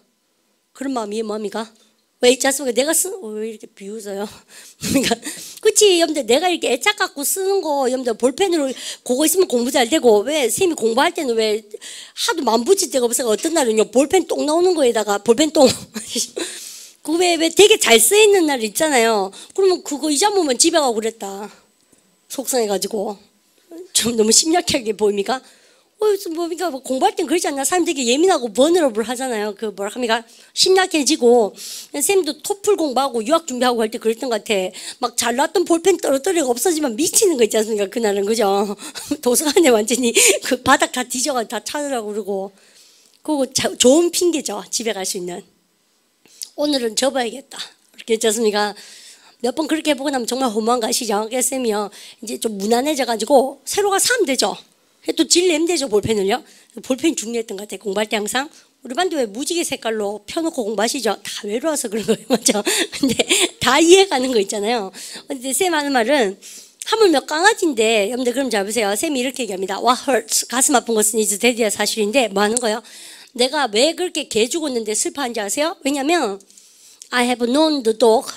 그런 마음이 뭡니까? 왜 있지 않습니까? 내가 쓰는 어, 왜 이렇게 비웃어요? 그러니까 그치 여러분들 내가 이렇게 애착 갖고 쓰는 거 여러분들 볼펜으로 그거 있으면 공부 잘 되고 왜 쌤이 공부할 때는 왜 하도 만부질 때가 없어서 어떤 날은요 볼펜 똥 나오는 거에다가 볼펜 똥 그 왜 왜 되게 잘 쓰이는 날 있잖아요. 그러면 그거 잊어먹으면 집에 가고 그랬다. 속상해가지고 좀 너무 심약하게 보입니까? 어, 뭡니까? 뭐 공부할 땐 그러지 않나? 사람 되게 예민하고 버너러블 하잖아요. 그 뭐라 합니까? 심약해지고. 쌤도 토플 공부하고 유학 준비하고 할 때 그랬던 것 같아. 막 잘났던 볼펜 떨어뜨리고 없어지면 미치는 거 있지 않습니까? 그날은, 그죠? 도서관에 완전히 그 바닥 다 뒤져가 다 찾으라고 그러고. 그거 좋은 핑계죠. 집에 갈 수 있는. 오늘은 접어야겠다. 그렇게 했지 않습니까? 몇 번 그렇게 해보고 나면 정말 거 아시죠? 쌤이요. 이제 좀 무난해져가지고 새로가 사면 되죠. 또 질내면 되죠, 볼펜을요. 볼펜이 중요했던 것 같아요. 공부할 때 항상. 우리 반도 왜 무지개 색깔로 펴놓고 공부하시죠? 다 외로워서 그런 거예요. 맞죠? 근데 다 이해가는 거 있잖아요. 근데 쌤 하는 말은 하물며 강아지인데, 여러분들 그럼 잘 보세요. 쌤이 이렇게 얘기합니다. What hurts? 가슴 아픈 것은 이제 대디야 사실인데, 뭐 하는 거예요? 내가 왜 그렇게 개 죽었는데 슬퍼한지 아세요? 왜냐면 I have known the dog.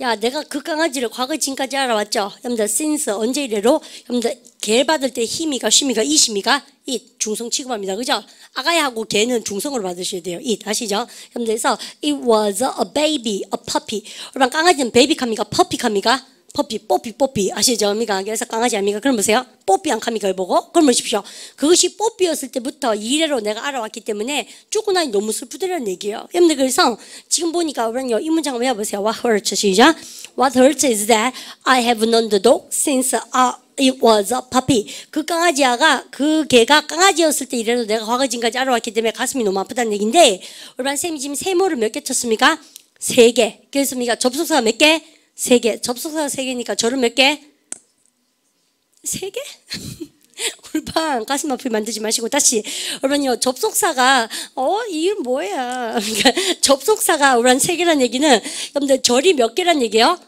야, 내가 그 강아지를 과거 지금까지 알아왔죠. 여러분들 since 언제 이래로 여러분들 개 받을 때 him이가 she미가 it이미가 이 중성 취급합니다. 그죠? 아가야하고 개는 중성으로 받으셔야 돼요. 이 아시죠? 여러분들 그래서 it was a baby, a puppy. 여러분 강아지는 baby 캅니까? puppy 캅니까? puppy, 뽀삐, 뽀삐. 아시죠? 미가 그래서 강아지 아닙니까? 그럼 보세요. 뽀삐 안 칸미가 보고. 그럼 보십시오. 그것이 뽀삐였을 때부터 이래로 내가 알아왔기 때문에 죽고 나니 너무 슬프더라는 얘기예요. 여러분들 그래서 지금 보니까 우리는요, 이 문장 한번 해보세요. What hurts, 시작. What hurts is that I have known the dog since uh, it was a puppy. 그 강아지가, 그 개가 강아지였을 때 이래로 내가 지금까지 알아왔기 때문에 가슴이 너무 아프다는 얘기인데, 우리 쌤이 지금 세모를 몇 개 쳤습니까? 세 개. 그랬습니까? 접속사가 몇 개? 세 개. 접속사 세 개니까 저를 몇 개? 세 개? 울방 가슴 아프게 만들지 마시고 다시 여러분요 접속사가 어 이게 뭐야 그러니까 접속사가 우란 세 개란 얘기는 여러분들 절이 몇 개란 얘기예요?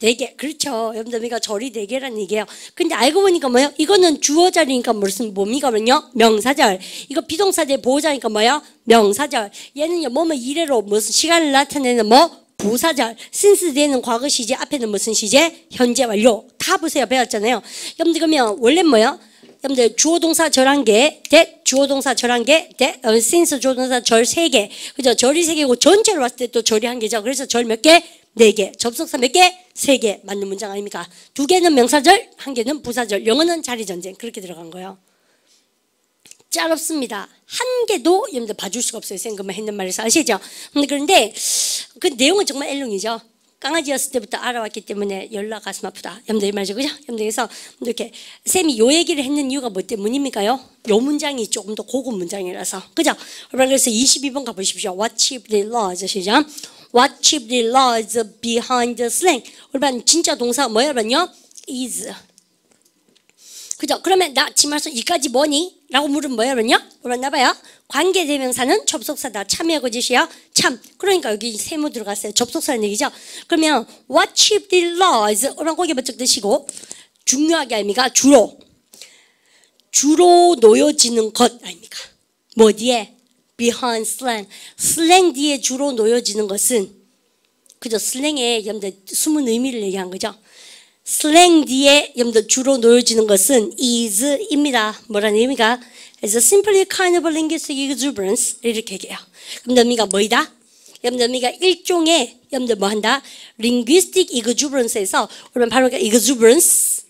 네 개. 그렇죠. 여러분들 우리가 절이 네 개란 얘기예요. 근데 알고 보니까 뭐예요? 이거는 주어절이니까 무슨 뭡니까?면요 명사절. 이거 비동사절 보호자니까 뭐예요? 명사절. 얘는요 뭐뭐 이래로 무슨 시간을 나타내는 뭐 부사절, since 되는 과거 시제 앞에는 무슨 시제? 현재 완료. 다 보세요. 배웠잖아요. 여러분들 그러면 원래 뭐요? 여러분들 주어 동사 절 한 개, that 주어 동사 절 한 개, that 어, since 주어 동사 절 세 개. 그죠? 절이 세 개고 전체로 봤을 때 또 절이 한 개죠. 그래서 절 몇 개? 네 개. 접속사 몇 개? 세 개. 맞는 문장 아닙니까? 두 개는 명사절, 한 개는 부사절. 영어는 자리 전쟁. 그렇게 들어간 거예요. 짤없습니다. 한 개도 여러분들 봐줄 수가 없어요. 생각만 했는 말에서 아시죠? 그런데 그 내용은 정말 엘롱이죠. 강아지였을 때부터 알아왔기 때문에 열나 가슴 아프다. 이 말이죠. 그래서 이렇게 쌤이 요 얘기를 했는 이유가 뭐 때문입니까요? 요 문장이 조금 더 고급 문장이라서. 그죠? 여러분 그래서 22번 가보십시오. What cheap the laws 시죠? What cheap the laws behind the slang. 여러분 진짜 동사 뭐야 여러분요? is. 그죠? 그러면 나 지말서 이까지 뭐니? 라고 물으면 뭐야 그러냐? 물었나 봐요. 관계 대명사는 접속사다. 참여 거짓이야. 참. 그러니까 여기 세모 들어갔어요. 접속사는 얘기죠. 그러면 what cheap the laws 라고 거기 번쩍 드시고 중요하게 아닙니까? 주로. 주로 놓여지는 것 아닙니까? 뭐 뒤에? behind slang. 슬랭 뒤에 주로 놓여지는 것은 그죠? 슬랭의 여러분들 숨은 의미를 얘기한 거죠. 슬랭 뒤에 여러분들 주로 놓여지는 것은 is입니다. 뭐라는 의미가? It's a simply kind of linguistic exuberance 이렇게 얘기해요. 그럼 의미가 뭐이다? 여러분들 의미가 일종의 여러분들 뭐 한다? linguistic exuberance에서 그러면 바로 exuberance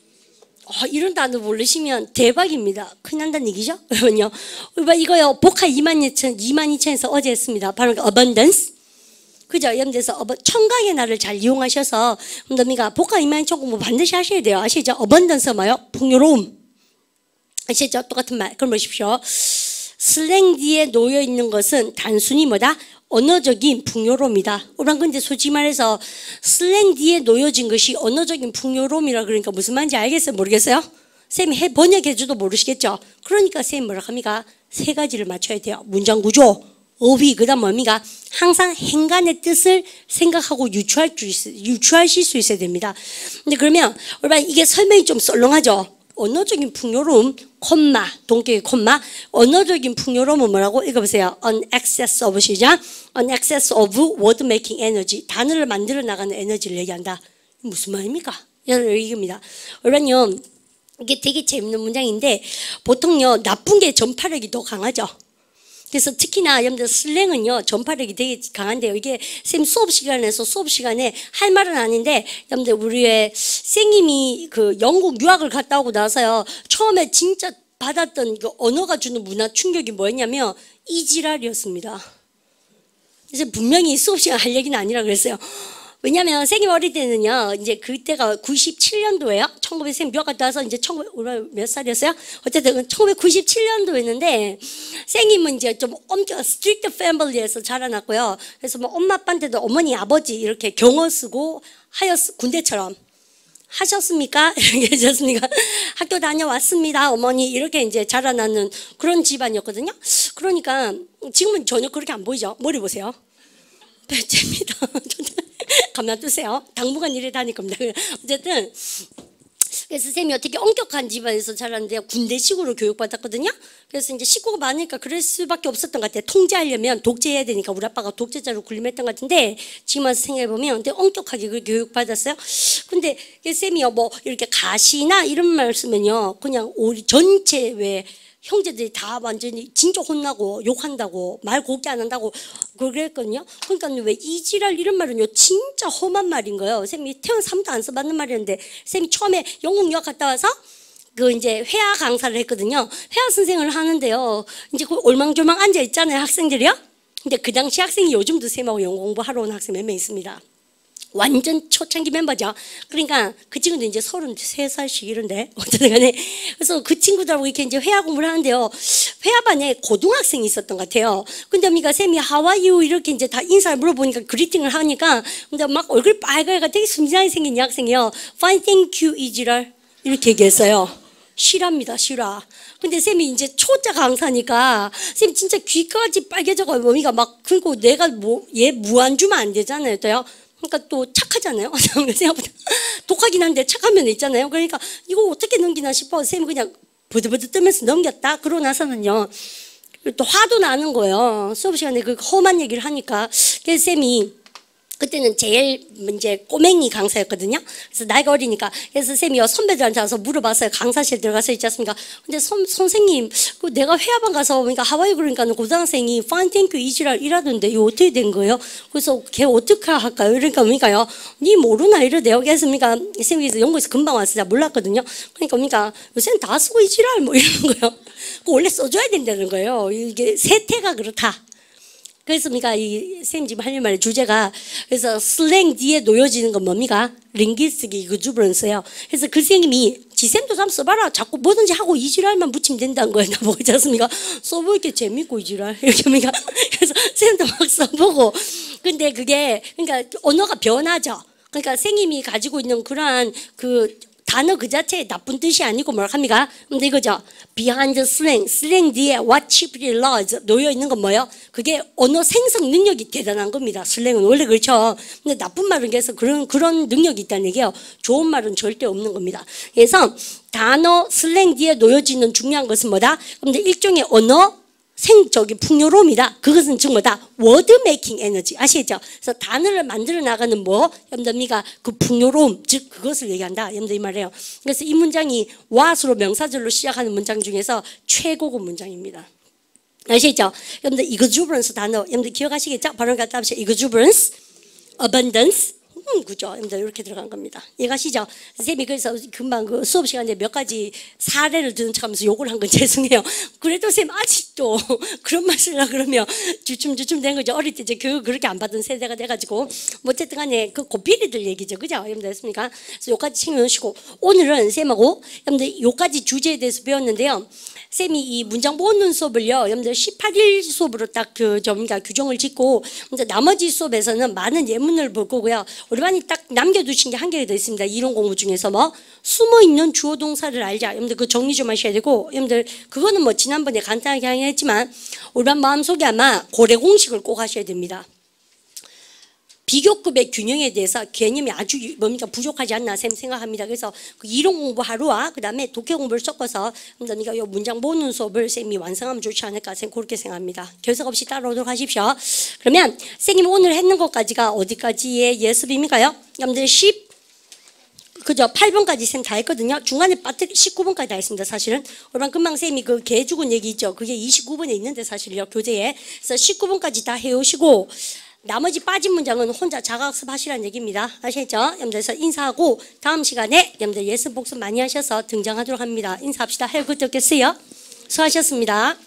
어, 이런 단어 모르시면 대박입니다. 큰일 난다는 얘기죠? 여러분요. 이거요. 복화 22,000, 22,000에서 어제 했습니다. 바로 abundance. 그죠? 여러분들서 청각의 날을 잘 이용하셔서 여러분들가 복화 22,000 공부 반드시 하셔야 돼요. 아시죠? abundance 뭐요? 풍요로움. 아시죠? 똑같은 말. 그럼 보십시오. 슬랭 뒤에 놓여 있는 것은 단순히 뭐다? 언어적인 풍요로움이다. 오란 근데 솔직히 말해서 슬랭 뒤에 놓여진 것이 언어적인 풍요로움이라 그러니까 무슨 말인지 알겠어요? 모르겠어요? 쌤이 해 번역해줘도 모르시겠죠? 그러니까 쌤 뭐라 합니까? 세 가지를 맞춰야 돼요. 문장 구조, 어휘, 그 다음 뭡니까? 항상 행간의 뜻을 생각하고 유추할 수, 유추하실 수 있어야 됩니다. 근데 그러면, 여러분, 이게 설명이 좀 썰렁하죠? 언어적인 풍요로움, 콤마, 동격의 콤마, 언어적인 풍요로움은 뭐라고 읽어보세요. An excess of 시작. An excess of word making energy. 단어를 만들어 나가는 에너지를 얘기한다. 무슨 말입니까? 이런 얘기입니다. 여러분요, 이게 되게 재밌는 문장인데, 보통요, 나쁜 게 전파력이 더 강하죠. 그래서 특히나 여러분들 슬랭은요 전파력이 되게 강한데요. 이게 쌤 수업 시간에서 수업 시간에 할 말은 아닌데 여러분들 우리의 쌤님이 그 영국 유학을 갔다 오고 나서요 처음에 진짜 받았던 그 언어가 주는 문화 충격이 뭐였냐면 이지랄이었습니다. 그래서 분명히 수업 시간 할 얘기는 아니라 그랬어요. 왜냐하면 생님 어릴 때는요, 이제 그때가 97년도예요. 1900생 몇 갔다 와서 이제 1900, 몇 살이었어요? 어쨌든 1997년도였는데 쌤은 이제 좀 엄청 strict family에서 자라났고요. 그래서 뭐 엄마 아빠한테도 어머니 아버지 이렇게 경어 쓰고 하여튼 군대처럼 하셨습니까? 이렇게 하셨습니까? 학교 다녀왔습니다. 어머니 이렇게 이제 자라나는 그런 집안이었거든요. 그러니까 지금은 전혀 그렇게 안 보이죠. 머리 보세요. 배째입니다. 가만두세요. 당분간 이래 다닐 겁니다. 어쨌든 그래서 쌤이 어떻게 엄격한 집안에서 자랐는데 군대식으로 교육받았거든요. 그래서 이제 식구가 많으니까 그럴 수밖에 없었던 것 같아요. 통제하려면 독재해야 되니까 우리 아빠가 독재자로 군림했던 것 같은데 지금 와서 생각해보면 근데 엄격하게 그 교육받았어요. 근데 쌤이요 뭐 이렇게 가시나 이런 말 쓰면요 그냥 우리 전체 왜 형제들이 다 완전히 진짜 혼나고 욕한다고 말 곱게 안 한다고 그랬거든요. 그러니까 왜 이 지랄 이런 말은요 진짜 험한 말인 거예요. 쌤이 태어나 3도 안 써봤는 말이었는데 쌤이 처음에 영국 유학 갔다 와서 그 이제 회화 강사를 했거든요. 회화 선생을 하는데요. 이제 그 올망졸망 앉아 있잖아요 학생들이요. 근데 그 당시 학생이 요즘도 쌤하고 영어 공부하러 온 학생 몇 명 있습니다. 완전 초창기 멤버죠. 그러니까 그 친구도 이제 33살씩 이런데 어쨌든 간에 그래서 그 친구들하고 이렇게 이제 회화 공부를 하는데요. 회화반에 고등학생이 있었던 것 같아요. 근데 언니가 쌤이 하와이유 이렇게 이제 다 인사를 물어보니까 그리팅을 하니까 근데 막 얼굴 빨갛게 되게 순진하게 생긴 여학생이요. Fine, thank you, 이지랄 이렇게 얘기했어요. 실합니다, 실화. 근데 쌤이 이제 초짜 강사니까 쌤 진짜 귀까지 빨개져가 몸이가 막 그리고 내가 뭐 얘 무안 주면 안 되잖아요, 또요. 그러니까 또 착하잖아요. 생각보다 독하긴 한데 착한 면이 있잖아요. 그러니까 이거 어떻게 넘기나 싶어. 쌤이 그냥 버드버드 뜨면서 넘겼다. 그러고 나서는요. 또 화도 나는 거예요. 수업 시간에 그 험한 얘기를 하니까. 그래서 쌤이 그때는 제일 이제 꼬맹이 강사였거든요. 그래서 나이가 어리니까 그래서 쌤이 선배들한테 와서 물어봤어요. 강사실 들어가서 있지 않습니까? 근데 선, 선생님, 그 내가 회화반 가서 그러니까 하와이 그러니까 고등학생이 fine thank you 이지랄 이라던데 이거 어떻게 된 거예요? 그래서 걔 어떻게 할까요? 그러니까 그러니까요. 니 모르나 이러대요. 그래서 쌤이 영국에서 금방 왔어요. 몰랐거든요. 그러니까 그러니까 요새는 다 쓰고 이지랄 뭐 이러는 거예요. 원래 써줘야 된다는 거예요. 이게 세태가 그렇다. 그렇습니까? 이쌤 지금 하는 말의 주제가 그래서 슬랭 뒤에 놓여지는 건 뭡니까? 링기스기 그 주브런스예요. 그래서 그 선생님이 지쌤도 좀 써봐라. 자꾸 뭐든지 하고 이 지랄만 붙이면 된다는 거예요. 나보고 있지 않습니까? 써보니까 재밌고 이 지랄 이렇게 합니까? 그래서 쌤도 막 써보고 근데 그게 그러니까 언어가 변하죠. 그러니까 선생님이 가지고 있는 그러한 그 단어 그 자체에 나쁜 뜻이 아니고 뭐라 합니까? 근데 이거죠. behind slang, slang 뒤에 what chiefly lies 놓여 있는 건 뭐예요? 그게 언어 생성 능력이 대단한 겁니다. slang은 원래 그렇죠. 근데 나쁜 말은 그래서 그런 그런 능력이 있다는 얘기예요. 좋은 말은 절대 없는 겁니다. 그래서 단어 slang 뒤에 놓여지는 중요한 것은 뭐다? 근데 일종의 언어 생적인 풍요로움이다. 그것은 즉 뭐다? word making energy 아시겠죠? 그래서 단어를 만들어 나가는 뭐 여러분들이가 그 풍요로움 즉 그것을 얘기한다. 여러분들 이 말이에요. 그래서 이 문장이 what으로 명사절로 시작하는 문장 중에서 최고급 문장입니다. 아시겠죠? 여러분들 exuberance 단어 여러분들 기억하시겠죠? 발음 갖다 합시다. exuberance, abundance, 음, 그죠? 여러분들 이렇게 들어간 겁니다. 이해가시죠? 선생님이 그래서 금방 그 수업 시간에 몇 가지 사례를 듣는 척하면서 욕을 한 건 죄송해요. 그래도 선생님 아직도 그런 말씀을 그러면 주춤주춤 된 거죠. 어릴 때 이제 교육 그렇게 안 받은 세대가 돼가지고 뭐 어쨌든 간에 그 고삐리들 얘기죠. 그죠? 여러분들 했습니까? 그래서 요까지 챙겨놓으시고 오늘은 선생님하고 여러분들 요까지 주제에 대해서 배웠는데요. 쌤이 이 문장 모으는 수업을요, 여러분들 18일 수업으로 딱 그, 점가 규정을 짓고, 이제 나머지 수업에서는 많은 예문을 볼 거고요. 반이 딱 남겨두신 게 한 개가 더 있습니다. 이론 공부 중에서 뭐, 숨어 있는 주어 동사를 알자. 여러분들 그 정리 좀 하셔야 되고, 여러분들 그거는 뭐 지난번에 간단하게 하긴 했지만, 우리 반 마음속에 아마 고래 공식을 꼭 하셔야 됩니다. 비교급의 균형에 대해서 개념이 아주 뭡니까 부족하지 않나 쌤 생각합니다. 그래서 그 이론 공부 하루와 그 다음에 독해 공부를 섞어서 그러니까 이 문장 보는 수업을 쌤이 완성하면 좋지 않을까 쌤 그렇게 생각합니다. 결석 없이 따라오도록 하십시오. 그러면 쌤이 오늘 했는 것까지가 어디까지의 예습입니까요? 여러분들 10 그죠? 8번까지 쌤 다 했거든요. 중간에 빠뜨 19번까지 다 했습니다. 사실은. 오늘 금방 쌤이 그 개 죽은 얘기 있죠. 그게 29번에 있는데 사실요. 교재에. 그래서 19번까지 다 해오시고 나머지 빠진 문장은 혼자 자각습 하시라는 얘기입니다. 아시겠죠? 여러분들서 인사하고 다음 시간에 여러분들 예습 복습 많이 하셔서 등장하도록 합니다. 인사합시다. 할 것도 없겠어요? 수고하셨습니다.